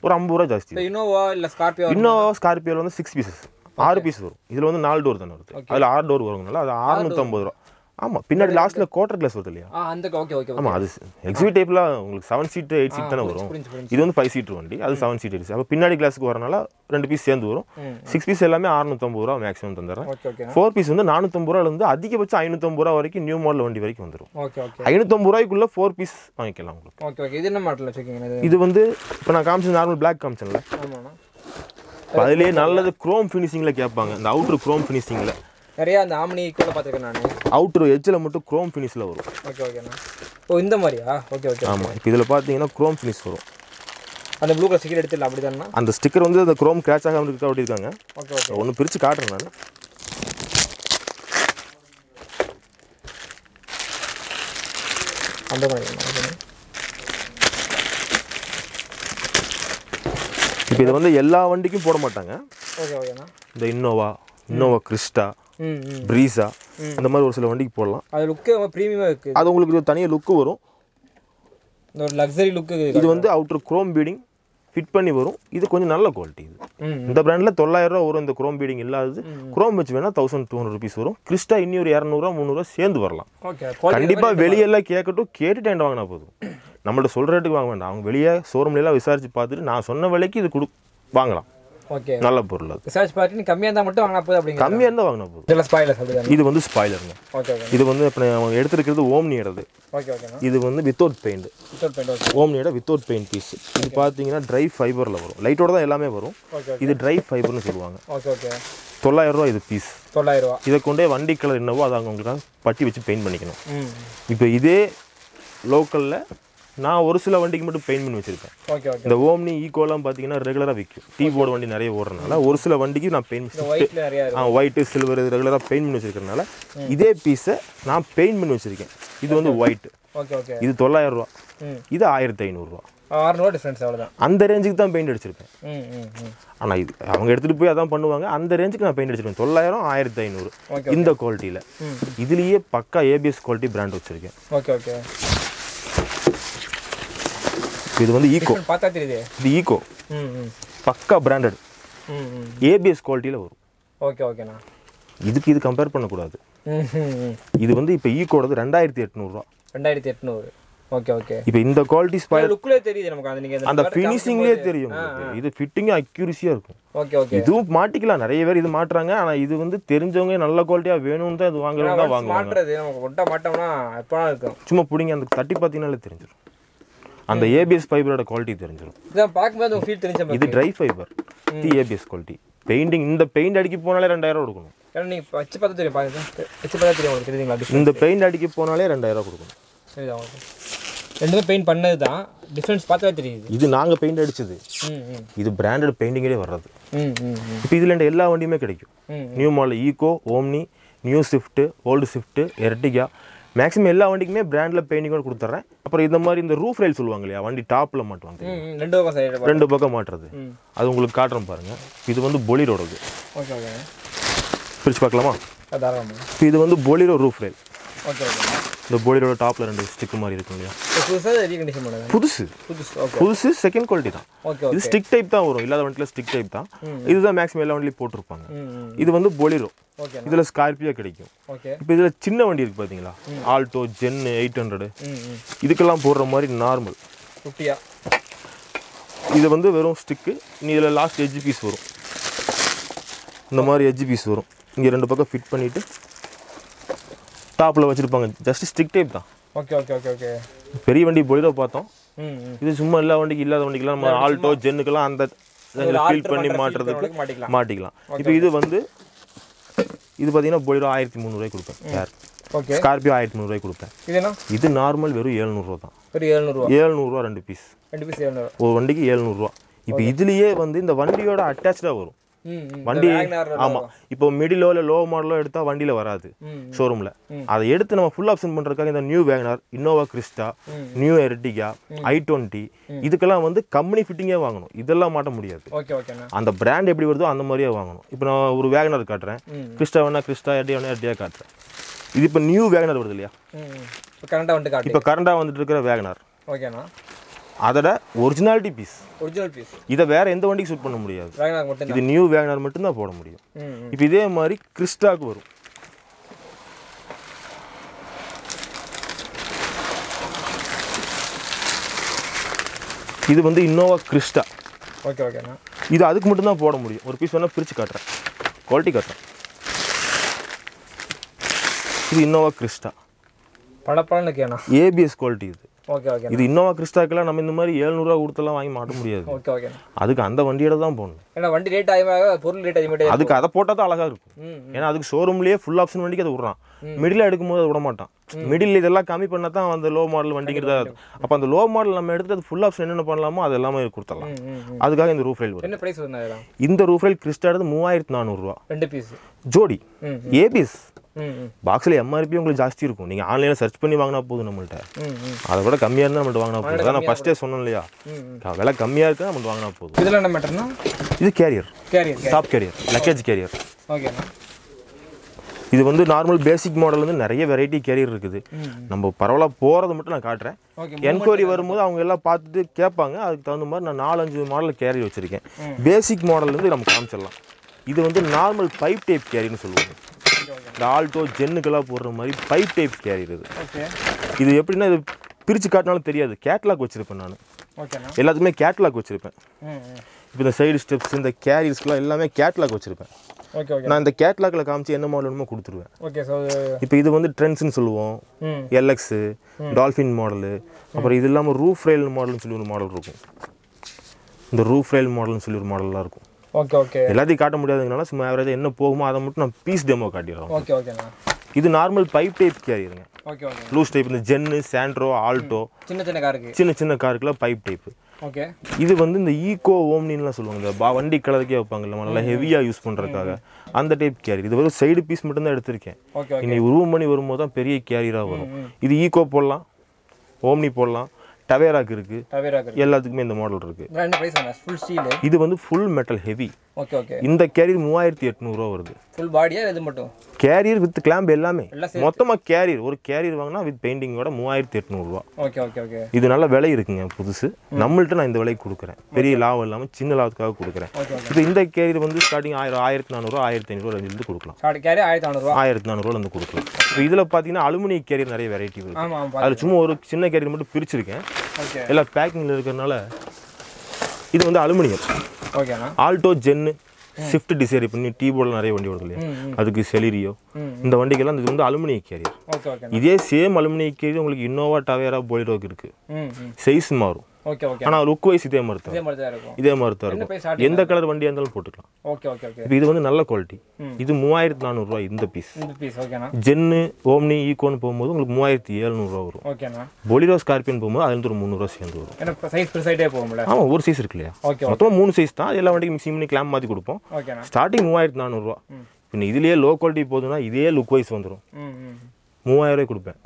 ஒரு ஐம்பது ரூபா ஜாஸ்தி இந்த இனோவா இல்லை ஸ்கார்பியோ இன்னோவா ஸ்கார்பியோவில் வந்து சிக்ஸ் பீசஸ் ஆறு பீஸ் வரும். இதில் வந்து நாலு டோர் தானே வருது. அதில் ஆறு டோர் வருங்கனால அது அறுநூற்றம்பது ரூபா. ஆமாம் பின்னாடி லாஸ்ட்டில் குவார்டர் கிளாஸ் வருது இல்லையா? அந்த ஓகே ஓகே ஆமாம் அது எக்ஸிபிட் டைப்பில் உங்களுக்கு செவன் சீட் எயிட் சீட் தானே வரும். இது வந்து ஃபைவ் சீட் வண்டி அது செவன் சீட் எயிட் அப்போ பின்னாடி கிளாஸுக்கு வரனால ரெண்டு பீஸ் சேர்ந்து வரும். சிக்ஸ் பீஸ் எல்லாமே அறுநூத்தம்பது ரூபா மேக்ஸிமம் தந்துடுறேன். ஃபோர் பீஸ் வந்து நானூற்றம்பது ரூபாலேருந்து அதிகபட்சம் ஐநூற்றம்பது ரூபா வரைக்கும் நியூ மாடல் வண்டி வரைக்கும் வந்துடும் ஐநூற்றம்பது ரூபாய்க்குள்ள ஃபோர் பீஸ் வாங்கிக்கலாம் உங்களுக்கு. இது என்ன மாடல் வச்சுருக்கீங்க? இது வந்து இப்போ நான் காமிச்சது நார்மல் பிளாக் காமிச்சேன்ல. அதுலேயே நல்லது குரோம் ஃபினிஷிங்கில் கேட்பாங்க. இந்த அவுட்ரு குரோம் ஃபினிஷிங்கில் நிறையா அந்த ஆம்னி கூட பார்த்துருக்கேன் நான். அவுட்ரு எட்ஜில் மட்டும் குரோம் ஃபினிஷில் வரும். ஓகே ஓகேண்ணா ஓ இந்த மாதிரியா? ஓகே ஓகே ஆமாம் இப்போ இதில் பார்த்தீங்கன்னா குரோம் ஃபினிஷ் வரும். அந்த ப்ளூ கலர் ஸ்டிக்கர் எடுத்துடலாம் அப்படி தானே அந்த ஸ்டிக்கர் வந்து அந்த குரோம் கிராச் ஆகாமல் இருக்க ஒட்டியிருக்காங்க ஓகே ஓகே ஒன்று பிரித்து காட்டுறேன் நான். அந்த மாதிரி. இப்போ இதை வந்து எல்லா வண்டிக்கும் போட மாட்டாங்க. ஓகே ஓகேண்ணா இந்த இன்னோவா இன்னோவா கிறிஸ்டா ப்ரீஸா அந்த மாதிரி ஒரு சில வண்டிக்கு போடலாம். அது லுக்கு ப்ரீமியமாக இருக்குது அது உங்களுக்கு ஒரு தனியாக லுக்கு வரும். இந்த ஒரு லக்ஸரி லுக்கு இது வந்து அவுட்டர் குரோம் பீடிங் ஃபிட் பண்ணி வரும். இது கொஞ்சம் நல்ல குவாலிட்டி இது. இந்த பிராண்டில் தொள்ளாயிரம் ரூபா வரும் இந்த குரோம் பீடிங் இல்லாதது. குரோம் வச்சு வேணால் தௌசண்ட் டூ ஹண்ட்ரட் ருபீஸ் வரும். கிறிஸ்டா இன்னொரு இரநூறுவா முந்நூறுவா சேர்ந்து வரலாம். கண்டிப்பாக வெளியெல்லாம் கேட்கட்டும் கேட்டுட்டு வாங்கினா போதும். நம்மள்ட்ட சொல்கிற ரேட்டுக்கு வாங்க வேண்டாம். அவங்க வெளியே ஷோரூம்லாம் விசாரிச்சு பார்த்துட்டு நான் சொன்ன விலைக்கு இது கொடு வாங்கலாம். ஓகே நல்ல பொருள் அது. ரிசர்ச் நீ கம்மியாக இருந்தால் மட்டும் வாங்கினா போதும் அப்படிங்க கம்மியாக இருந்தால் வாங்கினா போதும். இதெல்லாம் ஸ்பாயிலர் சொல்லுங்க. இது வந்து ஸ்பாய்லருங்க ஓகே ஓகே இது வந்து இப்போ நான் எடுத்துருக்கிறது ஓம்னியோடது ஓகே ஓகேண்ணா இது வந்து without paint without paint okay ஓம்னியோட without paint piece இது பார்த்தீங்கன்னா ட்ரை ஃபைபரில் வரும். லைட்டோட தான் எல்லாமே வரும். ஓகே இது ட்ரை ஃபைபர்னு சொல்லுவாங்க. ஓகே ஓகே தொள்ளாயிரம் ரூபா இது பீஸ் தொள்ளாயிரம் ரூபா. இதை கொண்டே வண்டி கலர் என்னவோ அதை அவங்க உங்களுக்கு பட்டி வச்சு பெயிண்ட் பண்ணிக்கணும். இப்போ இதே லோக்கலில் நான் ஒரு சில வண்டிக்கு மட்டும் பெயிண்ட் பண்ணி வச்சுருக்கேன் ஓகே ஓகே இந்த ஓம்னி ஈகோலாம் பார்த்தீங்கன்னா ரெகுலராக விற்கும் டீ போர்டு வண்டி நிறைய ஓடுறதுனால ஒரு சில வண்டிக்கு நான் பெயிண்ட் ஆ ஒயிட்டு சில்வர் ரெகுலராக பெயிண்ட் பண்ணி வச்சிருக்கறனால இதே பீஸை நான் பெயிண்ட் பண்ணி வச்சிருக்கேன். இது வந்து ஒயிட் ஓகே ஓகே இது தொள்ளாயிரம் ரூபா. இது ஆயிரத்தி ஐநூறுரூவா ஆறுநூறுவா டிஃப்ரென்ஸ் அவ்வளோதான் அந்த ரேஞ்சுக்கு தான் பெயிண்ட் அடிச்சிருப்பேன். ஆனால் இது அவங்க எடுத்துகிட்டு போய் அதான் பண்ணுவாங்க. அந்த ரேஞ்சுக்கு நான் பெயிண்ட் அடிச்சிருக்கேன். தொள்ளாயிரம் ஆயிரத்தி ஐநூறு இந்த குவாலிட்டியில் இதுலேயே பக்கா ஏபிஎஸ் குவாலிட்டி பிராண்ட் வச்சுருக்கேன். ஓகே ஓகே இது வந்து ஈகோ பார்த்தா தெரியுது. இது ஈகோ ம் ம். பக்கா பிராண்டட் ஏபிஎஸ் குவாலிட்டியில் வரும். ஓகே ஓகேண்ணா இதுக்கு இது கம்பேர் பண்ணக்கூடாது. இது வந்து இப்போ ஈகோடது ரெண்டாயிரத்தி எட்நூறுரூவா ரெண்டாயிரத்தி எட்நூறு. Okay okay. இப்போ இந்த குவாலிட்டி ஸ்பை லுக்கிலே தெரியுது நமக்கு. அது நீங்கள் அந்த ஃபினிஷிங்லேயே தெரியும். இது ஃபிட்டிங்கும் அக்யூரிசியாக இருக்கும். Okay okay. இதுவும் மாட்டிக்கலாம். நிறைய பேர் இது மாட்டுறாங்க. ஆனால் இது வந்து தெரிஞ்சவங்க நல்ல குவாலிட்டியாக வேணும்னு தான் இது வாங்குறவங்க தான் வாங்குவாங்க. மாட்டுறது. நமக்கு ஒட்ட மாட்டோம்னா எப்போனா இருக்கும் சும்மா பிடிங்க. அந்த தட்டி பார்த்தீங்கன்னாலே தெரிஞ்சிடும் அந்த ஏபிஎஸ் ஃபைபரோட குவாலிட்டி தெரிஞ்சிடும் இதான் பார்க்கும்போது ஃபீல் தெரிஞ்ச இது dry fibre the ABS quality painting இந்த பெயிண்ட் அடிக்க போனாலே ரெண்டாயிரம் கொடுக்கணும். ஏன்னா நீங்கள் வச்சு பார்த்தா தெரியும் பாருங்க. வச்சு பார்த்தா தெரியும் உங்களுக்கு தெரியுதுங்களா? இந்த பெயிண்ட் அடிக்க போனாலே ரெண்டாயிரம் கொடுக்கணும். தெரியுதா உங்களுக்கு? ரெண்டுமே பெயிண்ட் பண்ணது தான் டிஃப்ரென்ஸ் பார்த்தாவே தெரியுது. இது நாங்கள் பெயிண்ட் அடிச்சது. இது பிராண்டட் பெயிண்டிங்கே வர்றது. இப்போ இதில் எல்லா வண்டியுமே கிடைக்கும். New model Eeco Omni new Swift old Swift Ertiga maximum எல்லா வண்டிக்குமே பிராண்டில் பெயிண்டிங்கோட கொடுத்துட்றேன் அப்புறம் இந்த மாதிரி இந்த ரூஃப் ரைல் சொல்லுவாங்க இல்லையா? வண்டி டாப்பில் மாட்டுவாங்க ரெண்டு பக்கம் ரெண்டு பக்கம் மாட்டுறது. அது உங்களுக்கு காட்டுறேன் பாருங்க. இது வந்து பொலிரோடது ஓகே ஓகே பிரிச்சு பார்க்கலாமா? இது வந்து Bolero roof rail okay okay இந்த பொலிரோட டாப்பில் ரெண்டு ஸ்டிக் மாதிரி இருக்கும் இல்லையா? இப்போ புதுசாக ரீகண்டிஷன் பண்ணுங்க புதுசு. புதுசு ஓகே புதுசு செகண்ட் குவாலிட்டி தான். ஓகே இது ஸ்டிக் டைப் தான் வரும். இல்லாத வண்டியில் ஸ்டிக் டைப் தான். இதுதான் மேக்ஸிமம் எல்லா வண்டிலையும் போட்டிருப்பாங்க. இது வந்து பொலிரோ இதில் ஸ்கார்பியோ கிடைக்கும். இப்போ இதில் சின்ன வண்டி இருக்குது பார்த்தீங்களா ஆல்டோ ஜென்னு எயிட் ஹண்ட்ரடு இதுக்கெல்லாம் போடுற மாதிரி நார்மல் குட்டியா? இது வந்து வெறும் ஸ்டிக்கு நீ இதில் லாஸ்ட் எஜ்ஜி பீஸ் வரும். இந்த மாதிரி எஜ்ஜி பீஸ் வரும். இங்கே ரெண்டு பக்கம் ஃபிட் பண்ணிவிட்டு டாப்பில் வச்சுருப்பாங்க. ஜஸ்ட் ஸ்டிக் டைப் தான். ஓகே ஓகே ஓகே ஓகே பெரிய வண்டி பொலிரோ பார்த்தோம். இது சும்மா எல்லா வண்டிக்கு இல்லாத வண்டிக்கெல்லாம் நம்ம ஆல்டோ ஜென்னுக்கெல்லாம் அந்த ஃபீல் பண்ணி மாட்டுறதுக்கு மாட்டிக்கலாம். இப்போ இது வந்து இது பார்த்தீங்கன்னா பொலிரோ ஆயிரத்தி முந்நூறுவாய்க்கு கொடுப்பேன் யார் ஓகே ஸ்கார்பியோ ஆயிரத்தி முந்நூறுவாய்க்கு கொடுப்பேன். இது நார்மல் வெறும் ஏழ்நூறுவா தான். ஒரு எழுநூறுவா ஏழ்நூறுவா ரெண்டு பீஸ் ரெண்டு பீஸ் எழுநூறு ஒரு வண்டிக்கு ஏழ்நூறுவா இப்போ இதுலேயே வந்து இந்த வண்டியோட அட்டாச்சாக வரும். வண்டி ஆமாம் இப்போ மிடிலோ இல்லை லோ மாடலோ எடுத்தால் வண்டியில் வராது. ஷோரூமில் அதை எடுத்து நம்ம ஃபுல் ஆப்ஷன் பண்ணுறதுக்காக இந்த new wagon R Innova Crysta new Ertiga i twenty இதுக்கெல்லாம் வந்து கம்பெனி ஃபிட்டிங்கே வாங்கணும். இதெல்லாம் மாட்ட முடியாது. அந்த பிராண்ட் எப்படி வருதோ அந்த மாதிரியே வாங்கணும். இப்போ நான் ஒரு வேகனர் காட்டுறேன். கிறிஸ்டா வேணா கிறிஸ்டா எர்டி வேணா எர்டியா காட்டுறேன். இது இப்போ நியூ வேகனர் வருது இல்லையா? இப்போ கரண்ட்டாக வந்துட்டு இப்போ கரண்டாக வந்துட்டு இருக்கிற வேகனார் ஓகேண்ணா அதோட ஒரிஜினாலிட்டி பீஸ் ஒரிஜினல் பீஸ் இதை வேற எந்த வண்டிக்கு சூட் பண்ண முடியாது. இது நியூ வேகனார் மட்டும்தான் போட முடியும். இப்போ இதே மாதிரி கிறிஸ்டாக்கு வரும். இது வந்து இன்னோவா கிறிஸ்டா ஓகே ஓகேண்ணா இது அதுக்கு மட்டும்தான் போட முடியும். ஒரு பீஸ் வேணால் பிரித்து காட்டுறேன். குவாலிட்டி காட்டுறேன். இது இன்னோவா கிறிஸ்டா படப்படன்னு ஏபிஎஸ் குவாலிட்டி இது. ஓகே ஓகே இது இன்னோவா கிறிஸ்டாக்கெல்லாம் நம்ம இந்த மாதிரி ஏழ்நூறுவா கொடுத்தெல்லாம் வாங்கி மாட்ட முடியாது. ஓகே ஓகேண்ணா அதுக்கு அந்த வண்டியோட தான் போடணும் ஏன்னா வண்டி ரேட் அதிகமாக பொருள் ரேட் அதிகமாக அதுக்கு அதை போட்டால் தான் அழகாக இருக்கும். ஏன்னா அதுக்கு ஷோரூம்லேயே ஃபுல் ஆப்ஷன் வண்டிக்கு அதை விட்றான். மிடில் எடுக்கும்போது அதை விட மாட்டான் மிடில் இதெல்லாம் கம்மி பண்ணால் தான் அந்த லோ மாடல் வண்டிங்கிறதா அப்போ அந்த லோ மாடல் நம்ம எடுத்து அது ஃபுல் ஆப்ஷன் என்னென்ன பண்ணலாமோ அது எல்லாமே கொடுத்துடலாம். அதுக்காக இந்த ரூஃப் வரும் என்ன ப்ரைஸ் இந்த ரூஃப் ரயில் கிறிஸ்டா எடுத்து மூவாயிரத்து நானூறுரூவா. ரெண்டு பீஸ் ஜோடி. ம் பாக்ஸில் எம்ஆர்பி உங்களுக்கு ஜாஸ்தி இருக்கும். நீங்கள் ஆன்லைனில் சர்ச் பண்ணி வாங்கினா போதும் நம்மள்ட்ட. ம் அதை விட கம்மியாக இருந்தால் நம்மள்ட்ட வாங்கினா போதும். அதான் நான் ஃபஸ்ட்டே சொன்னேன் இல்லையா? விலை கம்மியாக இருக்கா நம்மள்ட்ட வாங்கினா போதும். இதில் என்ன மேட்டர்னா இது carrier carrier top carrier luggage carrier ஓகேண்ணா இது வந்து நார்மல் பேசிக் மாடல் வந்து நிறைய வெரைட்டி கேரியர் இருக்குது. நம்ம பரவாயில்ல போகிறத மட்டும் நான் காட்டுறேன். ஓகே என்கொயரி வரும்போது அவங்க எல்லாம் பார்த்துட்டு கேட்பாங்க. அதுக்கு தகுந்த மாதிரி நான் நாலஞ்சு மாடல் கேரியர் வச்சுருக்கேன். பேசிக் மாடல்லேருந்து நம்ம காமிச்சிடலாம். இது வந்து நார்மல் பைப் டைப் கேரியர்னு சொல்லுவாங்க. இந்த ஆல்டோ ஜென்னுக்கெல்லாம் போடுற மாதிரி பைப் டைப் கேரியர் இது. இது எப்படின்னா இது பிரித்து காட்டினாலும் தெரியாது. கேட்லாக் வச்சுருப்பேன் நான். எல்லாத்துக்குமே கேட்லாக் வச்சுருப்பேன். இப்போ இந்த சைடு ஸ்டெப்ஸ் இந்த கேரியர்ஸ்க்குலாம் எல்லாமே கேட்லாக் வச்சுருப்பேன். நான் இந்த கேட்லாக்ல காமிச்சு என்ன மாடல் வேணுமோ கொடுத்துருவேன். ஓகே இப்போ இது வந்து ட்ரெண்ட்ஸ்னு சொல்லுவோம். எல்எக்ஸு டால்ஃபின் மாடலு அப்புறம் இது இல்லாமல் ரூஃப் ரயில் மாடல்னு சொல்லி ஒரு மாடல் இருக்கும். இந்த ரூஃப் ரயில் மாடல்னு சொல்லி ஒரு மாடல்லாம் இருக்கும். ஓகே ஓகே எல்லாத்தையும் காட்ட முடியாதுங்கனால சும்மா ஆவரேஜாக என்ன போகுமோ அதை மட்டும் நான் பீஸ் டெமோ காட்டிடுறோம் ஓகே ஓகேண்ணா இது நார்மல் பைப் டைப் கேரியருங்க ஓகே ஓகே லூஸ் டைப் இந்த ஜென்னு சாண்ட்ரோ ஆல்டோ சின்ன சின்ன காருக்கு சின்ன சின்ன காருக்குலாம் பைப் டைப்பு ஓகே இது வந்து இந்த ஈகோ ஓம்னின்லாம் சொல்லுவாங்க. இந்த பா- வண்டி கலருக்கே வைப்பாங்கல்ல நல்லா ஹெவியாக யூஸ் பண்ணுறதுக்காக அந்த டைப் கேரியர் இது வெறும் சைடு பீஸ் மட்டும்தான் எடுத்திருக்கேன். ஓகே ஓகே இனி உருவம் பண்ணி வரும்போது தான் பெரிய கேரியராக வரும். இது ஈகோ போடலாம். ஓம்னி போடலாம். டவேராக்கு காருக்கு எல்லாத்துக்குமே இந்த மாடல் ஸ்டீலு இது வந்து full metal heavy okay okay இந்த கேரியர் மூவாயிரத்தி எட்நூறுவா வருது. ஃபுல் பாடியா இது மட்டும்? கேரியர் வித் கிளாம்ப் எல்லாமே. மொத்தமாக கேரியர் ஒரு கேரியர் வாங்கினா வித் பெயிண்டிங்கோட மூவாயிரத்தி எட்நூறுவா ஓகே ஓகே ஓகே இது நல்ல விலை இருக்குங்க புதுசு. நம்மள்ட்ட நான் இந்த விலைக்கு கொடுக்குறேன். பெரிய லாபம் இல்லாமல் சின்ன லாபத்துக்காக கொடுக்குறேன். இப்போ இந்த கேரியர் வந்து ஸ்டார்டிங் ஆயிரம் ஆயிரத்தி நானூறுவா ஆயிரத்தி ஐநூறுவா ரேஞ்சிலிருந்து கொடுக்கலாம். ஆயிரத்தி நானூறுரூவா ஆயிரத்தி நானூறுவாலேருந்து கொடுக்கலாம். இப்போ இதில் பார்த்தீங்கன்னா அலுமினிய கேரியர் நிறைய வெரைட்டி இருக்கு. ஆமாம் அதில் சும்மா ஒரு சின்ன கேரியர் மட்டும் பிரிச்சிருக்கேன். எல்லாம் பேக்கிங்கில் இருக்கிறனால இது வந்து அலுமினியம். ஓகேண்ணா ஆல்டோ ஜென்னு ஷிஃப்ட் டிசைர் பண்ணி டீ போர்டில் நிறைய வண்டி வருது இல்லையா? அதுக்கு செலிரியோ இந்த வண்டிக்கெல்லாம் இது வந்து அலுமினிய கேரியர் இதே சேம் அலுமினிய கேரியர் உங்களுக்கு இன்னோவா டவேரா போலிரோக்கு இருக்குது சைஸ் மாறும். ஓகே ஓகே ஆனால் லுக் வைஸ் இதே மாதிரி தான் இதே மாதிரி தான் இருக்கும். இதே மாதிரி தான் என்ன இருக்கும். price starting எந்த கலர் வண்டியாக இருந்தாலும் போட்டுக்கலாம். ஓகே ஓகே ஓகே இப்போ இது வந்து நல்ல குவாலிட்டி. இது மூவாயிரத்து நானூறுரூவா இந்த பீஸ் இந்த பீஸ் ஓகேண்ணா ஜென்னு ஓம்னி ஈகோன்னு போகும்போது உங்களுக்கு மூவாயிரத்தி எழுநூறுவா வரும். ஓகேண்ணா பொலிரோ ஸ்கார்பியன் போகும்போது அதுலேருந்து ஒரு முந்நூறுவா சேர்ந்து வரும். ஏன்னா சைஸ் பெருசாகிட்டே போகும்ல ஆமாம் ஒரு சைஸ் இருக்கு இல்லையா? ஓகே மொத்தமாக மூணு சைஸ் தான். எல்லா வண்டிக்கும் மிக்சிங் பண்ணி கிளாம் மாற்றி கொடுப்போம். ஓகேண்ணா ஸ்டார்டிங் மூவாயிரத்து நானூறுரூவா பின்ன இதுலேயே லோ குவாலிட்டி போகுதுன்னா இதே லுக் வைஸ் வந்துடும் மூவாயிரம் ரூபாய் கொடுப்பேன்.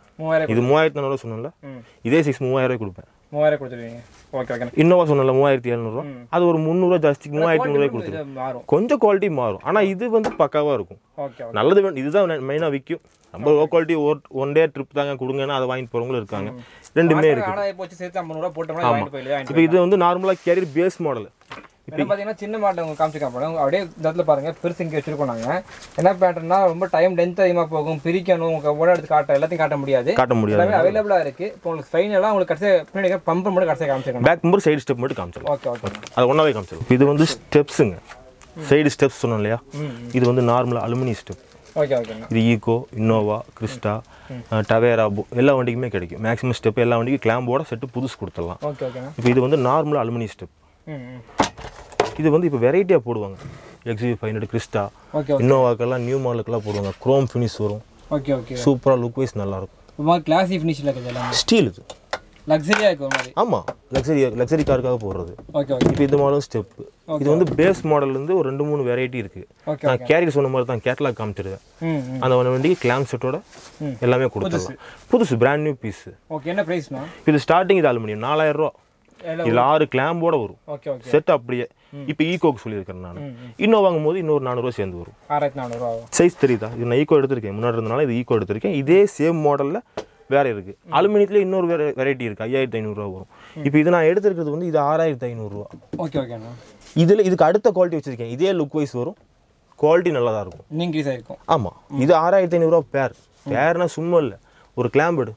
இது மூவாயிரத்து நானூறுவா சொன்னல ம். இதே சைஸ் மூவாயிரம் ரூபாய் கொடுப்பேன். மூவாயிரம் கொடுத்துருவீங்க. ஓகே ஓகேண்ணா இன்னோவா சொன்னல மூவாயிரத்தி எழுநூறுவா. அது ஒரு முந்நூறுவா ஜாஸ்தி மூவாயிரத்தி இது கொடுத்துருவோம் கொஞ்சம் குவாலிட்டி மாறும். ஆனால் இது வந்து பக்காவாக இருக்கும். ஓகே ஓகே நல்லது இதுதான் மெயினாக விற்கும் நம்ம low quality one day trip தாங்க கொடுங்கன்னா அதை வாங்கிட்டு போகிறவங்களும் இருக்காங்க. ரெண்டுமே இருக்கு இப்போ இது வந்து நார்மலாக கேரியர் பேஸ் மாடல் என்ன பார்த்தீங்கன்னா சின்ன மாட்டை உங்க காமிச்சிருக்கேன் போல அப்படியே இடத்துல பாருங்க பெருசு இங்கே வச்சிருக்கோம் நாங்கள் என்ன பேட்டர்னா ரொம்ப டைம் லென்த் அதிகமாக போகும். பிரிக்கணும் உங்க ஓட எடுத்து காட்ட எல்லாத்தையும் காட்ட முடியாது. காட்ட முடியாது. எல்லாமே அவைலபிளாக இருக்கு. இப்போ உங்களுக்கு ஃபைனலாக உங்களுக்கு கடைசியாக பின்னாடி பம்பர் மட்டும் கடைசியாக காமிச்சிருக்கேன் பேக் நம்பர் சைடு ஸ்டெப் மட்டும் காமிச்சிடலாம் ஓகே ஓகே அது ஒன்றாவே காமிச்சிடலாம் இது வந்து ஸ்டெப்ஸுங்க சைடு ஸ்டெப்ஸ் சொன்னோம் இல்லையா? இது வந்து நார்மலாக அலுமினியம் ஸ்டெப் இது ஈகோ இன்னோவா கிறிஸ்டா டவேரா எல்லா வண்டிக்குமே கிடைக்கும். மேக்ஸிமம் ஸ்டெப் எல்லா வண்டிக்கும் கிளாம்போட செட்டு புதுசு கொடுத்துடலாம். இப்போ இது வந்து நார்மல் அலுமினியம் ஸ்டெப் இது வந்து இப்போ வெரைட்டியாக போடுவாங்க. எக்ஸிவி ஃபைவ் ஹண்ட்ரட் கிறிஸ்டா இன்னோவாக்கெல்லாம் நியூ மாடலுக்கெல்லாம் போடுவாங்க. குரோம் ஃபினிஷ் வரும். ஓகே ஓகே சூப்பராக லுக் வைஸ் நல்லாயிருக்கும் ஒரு மாதிரி கிளாசி ஃபினிஷில் இருக்குது ஸ்டீல் இது. லக்ஸரியாக இருக்குது ஒரு மாதிரி. ஆமாம் லக்ஸரி லக்ஸரி காருக்காக போடுறது. ஓகே ஓகே இப்போ இது மாடலும் ஸ்டெப் இது வந்து பேஸ் மாடல்லேருந்து ஒரு ரெண்டு மூணு வெரைட்டி இருக்குது நான் கேரியர் சொன்ன மாதிரி தான் கேட்லாக் ம் அந்த வண்டிக்கு கிளாம் செட்டோட. எல்லாமே கொடுத்துடலாம். புதுசு. பிராண்ட் நியூ பீஸு ஓகே என்ன ப்ரைஸ்ண்ணா இது ஸ்டார்டிங் இது அலுமினியம் நாலாயிரம் ரூபா. இதில் ஆறு கிளாம்போட வரும். செட் அப்படியே. இப்போ ஈகோக்கு சொல்லியிருக்கேன் நான். இன்னும் வாங்கும்போது இன்னொரு நானூறுவா சேர்ந்து வரும். சைஸ் தெரியுதா? இது நான் ஈகோ எடுத்திருக்கேன். முன்னாடி இருந்தனால இது ஈகோ எடுத்திருக்கேன். இதே சேம் மாடலில் வேற இருக்கு. அலுமினியத்தில் இன்னொரு வேற வெரைட்டி இருக்கு. ஐயாயிரத்தி ஐநூறுரூவா வரும். இப்போ இது நான் எடுத்திருக்கிறது வந்து இது ஆறாயிரத்தி ஐநூறுரூவா ஓகே ஓகேண்ணா இதில் இதுக்கு அடுத்த குவாலிட்டி வச்சிருக்கேன். இதே லுக் வைஸ் வரும். குவாலிட்டி நல்லா தான் இருக்கும் இன்க்ரீஸ் ஆகிருக்கும் ஆமாம் இது ஆறாயிரத்தி ஐநூறுரூவா பேர் பேர்னா சும்மா இல்லை. ஒரு கிளாம்பு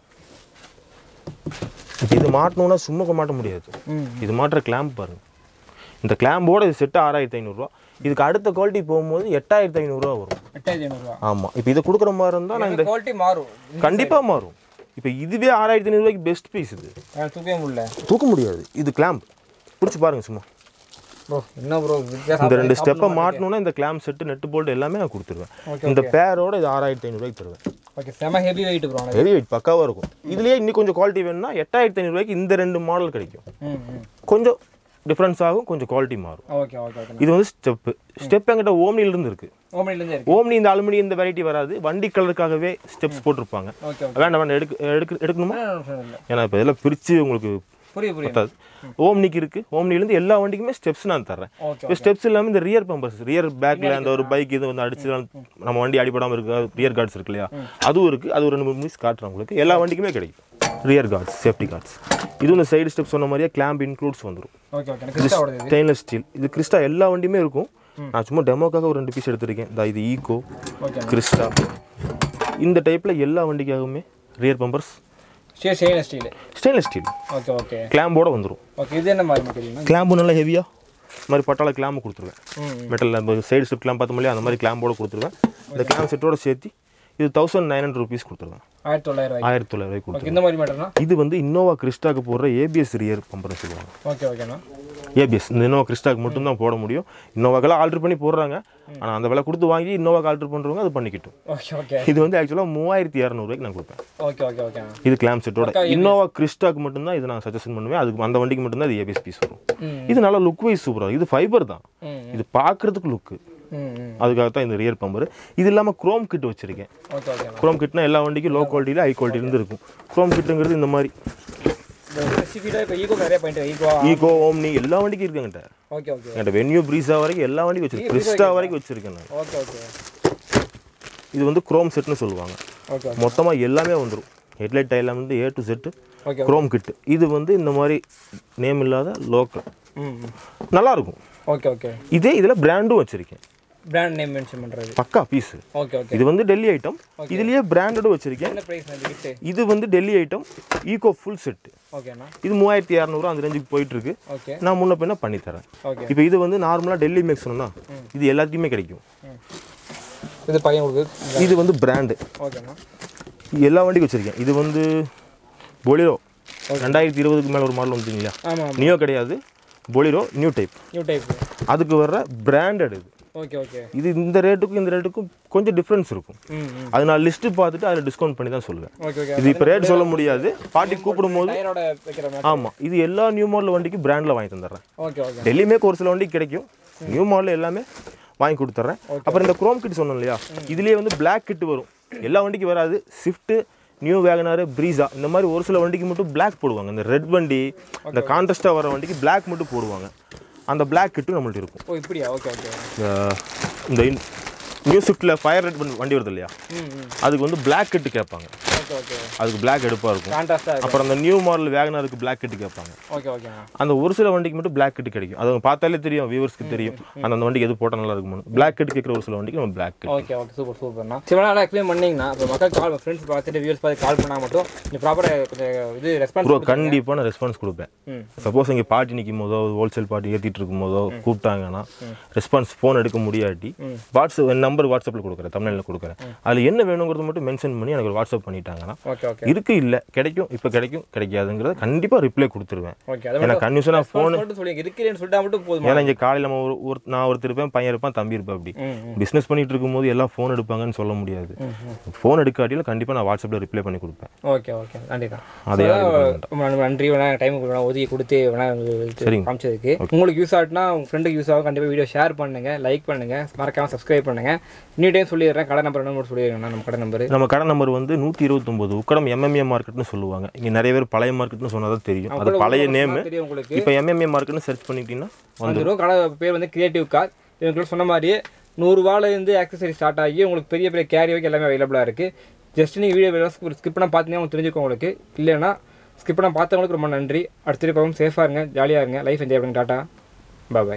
இப்போ இது மாட்டணும்னா சும்மா மாட்ட முடியாது. இது மாட்டுற கிளாம்ப் பாருங்க. இந்த கிளாம்போட இது செட்டு ஆறாயிரத்தி ஐநூறுரூவா இதுக்கு அடுத்த குவாலிட்டி போகும்போது எட்டாயிரத்தி ஐநூறுரூவா வரும். எட்டாயிரத்தி ஐநூறுரூவா ஆமாம் இப்போ இதை கொடுக்குற மாதிரி இருந்தால் நான் இந்த குவாலிட்டி மாறும். கண்டிப்பாக மாறும். இப்போ இதுவே ஆறாயிரத்தி ஐநூறுரூவாய்க்கு பெஸ்ட் பீஸ் இது. தூக்கவே முடியல. தூக்க முடியாது. இது கிளாம்ப் பிடிச்சி பாருங்க சும்மா. ப்ரோ என்ன ப்ரோ இந்த ரெண்டு ஸ்டெப்பை மாட்டணும்னா இந்த கிளாம்ப் செட்டு நெட்டு போல்ட் எல்லாமே நான் கொடுத்துருவேன். இந்த பேரோட இது ஆறாயிரத்தி ஐநூறுரூவாய்க்கு தருவேன். ஓகே செம heavy weight bro heavy weight பக்காவாக இருக்கும். இதுலேயே இன்னும் கொஞ்சம் குவாலிட்டி வேணும்னா எட்டாயிரத்தி ஐநூறுரூவாய்க்கு இந்த ரெண்டு மாடல் கிடைக்கும். கொஞ்சம் டிஃப்ரென்ஸ் ஆகும் கொஞ்சம் குவாலிட்டி மாறும். ஓகே ஓகே இது வந்து ஸ்டெப்பு ஸ்டெப் என்கிட்ட ஓம்னிலேருந்து இருக்கு. ஓம்னி இந்த அலுமினி இந்த வெரைட்டி வராது. வண்டி கலருக்காகவே ஸ்டெப்ஸ் போட்டிருப்பாங்க. வேண்டாம் வேண்டாம் எடுக்க எடுக்க எடுக்கணுமா? ஏன்னா இப்போ இதெல்லாம் பிரித்து உங்களுக்கு புரியுது பத்தாது ஓம்னிக்கு இருக்குது ஓம்னிலேருந்து எல்லா வண்டிக்குமே ஸ்டெப்ஸ் நான் தர்றேன். இப்போ ஸ்டெப்ஸ் இல்லாமல் இந்த ரியர் பம்பர்ஸ் ரியர் பேக்கில் அந்த ஒரு பைக் இது வந்து அடிச்சு நம்ம வண்டி அடிபடாமல் இருக்கு ரியர் கார்ட்ஸ் இருக்கு இல்லையா? அதுவும் இருக்குது அது ஒரு ரெண்டு மூணு மிஸ் காட்டுறேன் உங்களுக்கு. எல்லா வண்டிக்குமே கிடைக்கும். ரியர் கார்ட்ஸ் சேஃப்டி கார்ட்ஸ் இது இந்த சைடு ஸ்டெப் சொன்ன மாதிரியே கிளாம்ப் இன்க்ளூட்ஸ் வந்துடும் ஸ்டெயின்லெஸ் ஸ்டீல் இது கிறிஸ்டா எல்லா வண்டியுமே இருக்கும். நான் சும்மா டெமோக்காக ஒரு ரெண்டு பீஸ் எடுத்திருக்கேன். இந்த இது ஈகோ கிறிஸ்டா இந்த டைப்பில் எல்லா வண்டிக்காகவுமே rear bumpers stay stainless steel stainless steel okay okay கிளாம்போட வந்துடும் ஓகே இது என்ன மாதிரி மெட்டீரியல்னா கிளாம்பு நல்லா ஹெவியாக இந்த மாதிரி பட்டால கிளாம்பு கொடுத்துருவேன். மெட்டலில் சைடு ஸ்டெப் கிளாம் பார்த்தோம் இல்லையா? அந்த மாதிரி கிளாம்போட கொடுத்துருவேன். இந்த கிளாம் செட்டோட சேர்த்து இது தௌசண்ட் நைன் ஹண்ட்ரட் ருபீஸ் கொடுத்துருவேன். ஆயிரத்தி தொள்ளாயிரம் ஆயிரத்தி தொள்ளாயிரூவாய்க்கு கொடுத்துருவேன் இந்த மாதிரி மேட்டர்னா இது வந்து இன்னோவா கிறிஸ்டாக்கு போடுற ஏபிஎஸ் ரியர் பம்பர்னு சொல்லுவாங்க. ஓகே ஓகேண்ணா ஏபிஎஸ். இந்த இன்னோவா கிறிஸ்டாக்கு மட்டும்தான் போட முடியும். இன்னோவாக்கெல்லாம் ஆல்ட்ரு பண்ணி போடுறாங்க. ஆனால் அந்த விலை கொடுத்து வாங்கி இன்னோவாக்கு ஆல்ட்ரு பண்ணுறவங்க அது பண்ணிக்கிட்டும். Okay okay. இது வந்து ஆக்சுவலாக மூவாயிரத்தி இரநூறுவாய்க்கு நான் கொடுப்பேன். ஓகே ஓகே ஓகேண்ணா இது கிளாம் செட்டோட இன்னோவா கிறிஸ்டாக்கு மட்டும்தான் இது நான் சஜஷன் பண்ணுவேன். அதுக்கு அந்த வண்டிக்கு மட்டும்தான் இது ஏபிஎஸ் பீஸ் வரும். இது நல்லா லுக் வைஸ் சூப்பராக இது ஃபைபர் தான். இது பார்க்குறதுக்கு லுக்கு அதுக்காக தான் இந்த ரியர் பம்பர் இது இல்லாமல் குரோம் கிட் வச்சுருக்கேன். ஓகே குரோம் கிட்னா எல்லா வண்டிக்கும் லோ குவாலிட்டியில் ஹை குவாலிட்டிலேருந்து இருக்கும். குரோம் கிட்டுங்கிறது இந்த மாதிரி. இப்போ ஈகோ நிறைய பாயிண்ட் ஈகோ ஈகோ ஓம்னி எல்லா வண்டிக்கும் இருக்குங்கிட்ட ஓகே ஓகே என்கிட்ட வென்யூ ப்ரீஸா வரைக்கும் எல்லா வண்டிக்கும் வச்சிருக்கேன். கிறிஸ்டா வரைக்கும் வச்சிருக்கேன் நான். ஓகே ஓகே இது வந்து குரோம் செட்னு சொல்லுவாங்க. ஓகே மொத்தமாக எல்லாமே வந்துடும் ஹெட்லைட் டைலாம் வந்து A to set chrome kit இது வந்து இந்த மாதிரி நேம் இல்லாத லோக்கல் நல்லா இருக்கும். ஓகே ஓகே இதே இதில் பிராண்டும் வச்சிருக்கேன். பிராண்ட் நேம் மென்ஷன் பண்ணுறது பக்கா பீஸ் ஓகே ஓகே இது வந்து டெல்லி ஐட்டம் இதுலயே பிராண்டடும் வச்சிருக்கேன். இது வந்து Delhi item Eeco full set ஓகேண்ணா இது மூவாயிரத்தி இரநூறு அந்த ரேஞ்சுக்கு போயிட்டு இருக்கு ஓகே நான் முன்ன பின்ன பண்ணி தரேன். ஓகே இப்போ இது வந்து நார்மலாக டெல்லி மேக்ஸ் சொன்னா இது எல்லாத்தையுமே கிடைக்கும். இது பையன் இது வந்து பிராண்டு ஓகேண்ணா எல்லா வண்டிக்கும் வச்சிருக்கேன். இது வந்து பொலிரோ ரெண்டாயிரத்தி இருபதுக்கு மேலே ஒரு மாடல் வந்துங்களா நியோ கிடையாது. Bolero new type new type அதுக்கு வர்ற பிராண்டட் இது. ஓகே ஓகே இது இந்த ரேட்டுக்கும் இந்த ரேட்டுக்கும் கொஞ்சம் டிஃப்ரென்ஸ் இருக்கும். அது நான் லிஸ்ட்டு பார்த்துட்டு அதில் டிஸ்கவுண்ட் பண்ணி தான் சொல்லுவேன். இது இப்போ ரேட் சொல்ல முடியாது. பாட்டி கூப்பிடும் போது ஆமாம் இது எல்லா நியூ மாடல் வண்டிக்கு பிராண்டில் வாங்கி தந்துடுறேன். ஓகே ஓகே டெல்லி மேக் ஒரு சில வண்டிக்கு கிடைக்கும். நியூ மாடல் எல்லாமே வாங்கி கொடுத்துட்றேன். அப்புறம் இந்த குரோம் கிட் சொன்னோம் இல்லையா? இதுலேயே வந்து Black கிட் வரும். எல்லா வண்டிக்கும் வராது. ஸ்விஃப்ட்டு நியூ வேகனாரு ப்ரீஸா இந்த மாதிரி ஒரு சில வண்டிக்கு மட்டும் Black போடுவாங்க. இந்த ரெட் வண்டி இந்த கான்ட்ராஸ்டாக வர வண்டிக்கு Black மட்டும் போடுவாங்க. அந்த Black கிட்டும் நம்மள்ட்ட இருக்கும். ஓ இப்படியா? ஓகே ஓகே இந்த- நியூ ஸ்விஃப்ட்டில் ஃபயர் ரெட் வண்டி வருது இல்லையா? அதுக்கு வந்து Black கிட்டு கேட்பாங்க. ஓகே ஓகே அதுக்கு Black எடுப்பாக இருக்கும். அப்புறம் அந்த நியூ மாடல் வேகனாருக்கு Black கிட்டு கேட்பாங்க. ஓகே அந்த ஒரு சில வண்டிக்கு மட்டும் Black கிட் கிடைக்கும். அது பார்த்தாலே தெரியும் வியூவர்ஸ்க்கு தெரியும். அந்த அந்த வண்டிக்கு எது போட்டால் நல்லா இருக்கும்னு. Black கிட் கேட்குற ஒரு சில வண்டிக்கு நம்ம கிட் ஓகே ஓகே சூப்பர் சூப்பர்ண்ணா நல்லா எக்ஸ்பிளைன் பண்ணீங்கன்னா இப்போ மக்கள் கால் ஃப்ரெண்ட்ஸ் பார்த்துட்டு வியூஸ் பார்த்து கால் பண்ணால் மட்டும் நீ ப்ராப்பராக கொஞ்சம் இது ரெஸ்பான்ஸ் ப்ரோ கண்டிப்பாக நான் ரெஸ்பான்ஸ் கொடுப்பேன். சப்போஸ் இங்கே பார்ட்டி நிற்கும் போதோ ஹோல்சேல் பார்ட்டி ஏற்றிட்டு இருக்கும் போதோ கூப்பிட்டாங்கன்னா ரெஸ்பான்ஸ் ஃபோன் எடுக்க முடியாட்டி வாட்ஸ்அப் என் நம்பர் வாட்ஸ்அப்பில் கொடுக்குறேன் தமிழில் கொடுக்குறேன். அதில் என்ன வேணுங்கிறத மட்டும் மென்ஷன் பண்ணி எனக்கு வாட்ஸ்அப் பண்ணிட்டாங்கன்னா ஓகே இருக்கு இல்லை கிடைக்கும் இப்போ கிடைக்கும் கிடைக்காதுங்கிறத கண்டிப்பாக ரிப்ளை கொடுத்துருவேன். ஏன்னா கன்யூஷனாக ஃபோன் மட்டும் சொல்லி இருக்கிறேன்னு சொல்லிட்டா மட்டும் போதுமா? ஏன்னா இங்கே காலையில் நம்ம ஒரு ஒரு நான் ஒருத்தர் இருப்பேன் பையன் இருப்பான் தம்பி இருப்பேன் அப்படி. பிஸ்னஸ் பண்ணிட்டு இருக்கும்போது எல்லாம் ஃபோன் எடுப்பாங்கன்னு சொல்ல முடியாது. ஃபோன் எடுக்காட்டியில் கண்டிப்பாக நான் வாட்ஸ்அப்பில் ரிப்ளை பண்ணி கொடுப்பேன். ஓகே ஓகே தான் அதை நன்றி- வேணா டைம் வேணா ஒதுக்கி கொடுத்து வேணா சரிங்க. காமிச்சதுக்கு. உங்களுக்கு யூஸ் ஆகுனா உங்கள் ஃப்ரெண்டுக்கு யூஸ் ஆகும். கண்டிப்பாக வீடியோ ஷேர் பண்ணுங்க லைக் பண்ணுங்க. மறக்காம சப்ஸ்கிரைப் பண்ணுங்க. இன்னி டைம் சொல்லிடுறேன். கடை நம்பர் என்ன சொல்லிடுறேன் நம்ம கடை நம்பர் நம்ம கடை நம்பர் வந்து நூற்றி இருபத்தொம்போது உக்கடம் எம்எம்ஏ மார்க்கெட்னு சொல்லுவாங்க. இங்கே நிறைய பேர் பழைய மார்க்கெட்னு சொன்னால் தான் தெரியும். அது பழைய நேம் இப்போ எம்எம்ஏ மார்க்கெட்னு சர்ச் பண்ணிட்டீங்கன்னா வந்துடும் கடை பேர் வந்து கிரியேட்டிவ் கார் இவங்களுக்கு சொன்ன மாதிரியே நூறுரூவாலேருந்து ஆக்சசரி ஸ்டார்ட் ஆகி உங்களுக்கு பெரிய பெரிய கேரி வைக்க எல்லாமே அவைலபிளாக இருக்குது ஜஸ்ட் நீங்கள் வீடியோ ஸ்கிப் பண்ண பார்த்தீங்கன்னா உங்களுக்கு தெரிஞ்சுக்கும் உங்களுக்கு. இல்லைன்னா ஸ்கிப் பண்ண பார்த்தவங்களுக்கு ரொம்ப நன்றி. அடுத்த சேஃபாக இருங்க ஜாலியாக இருங்க. லைஃப் என்ஜாய் பண்ணுங்க. Tata bye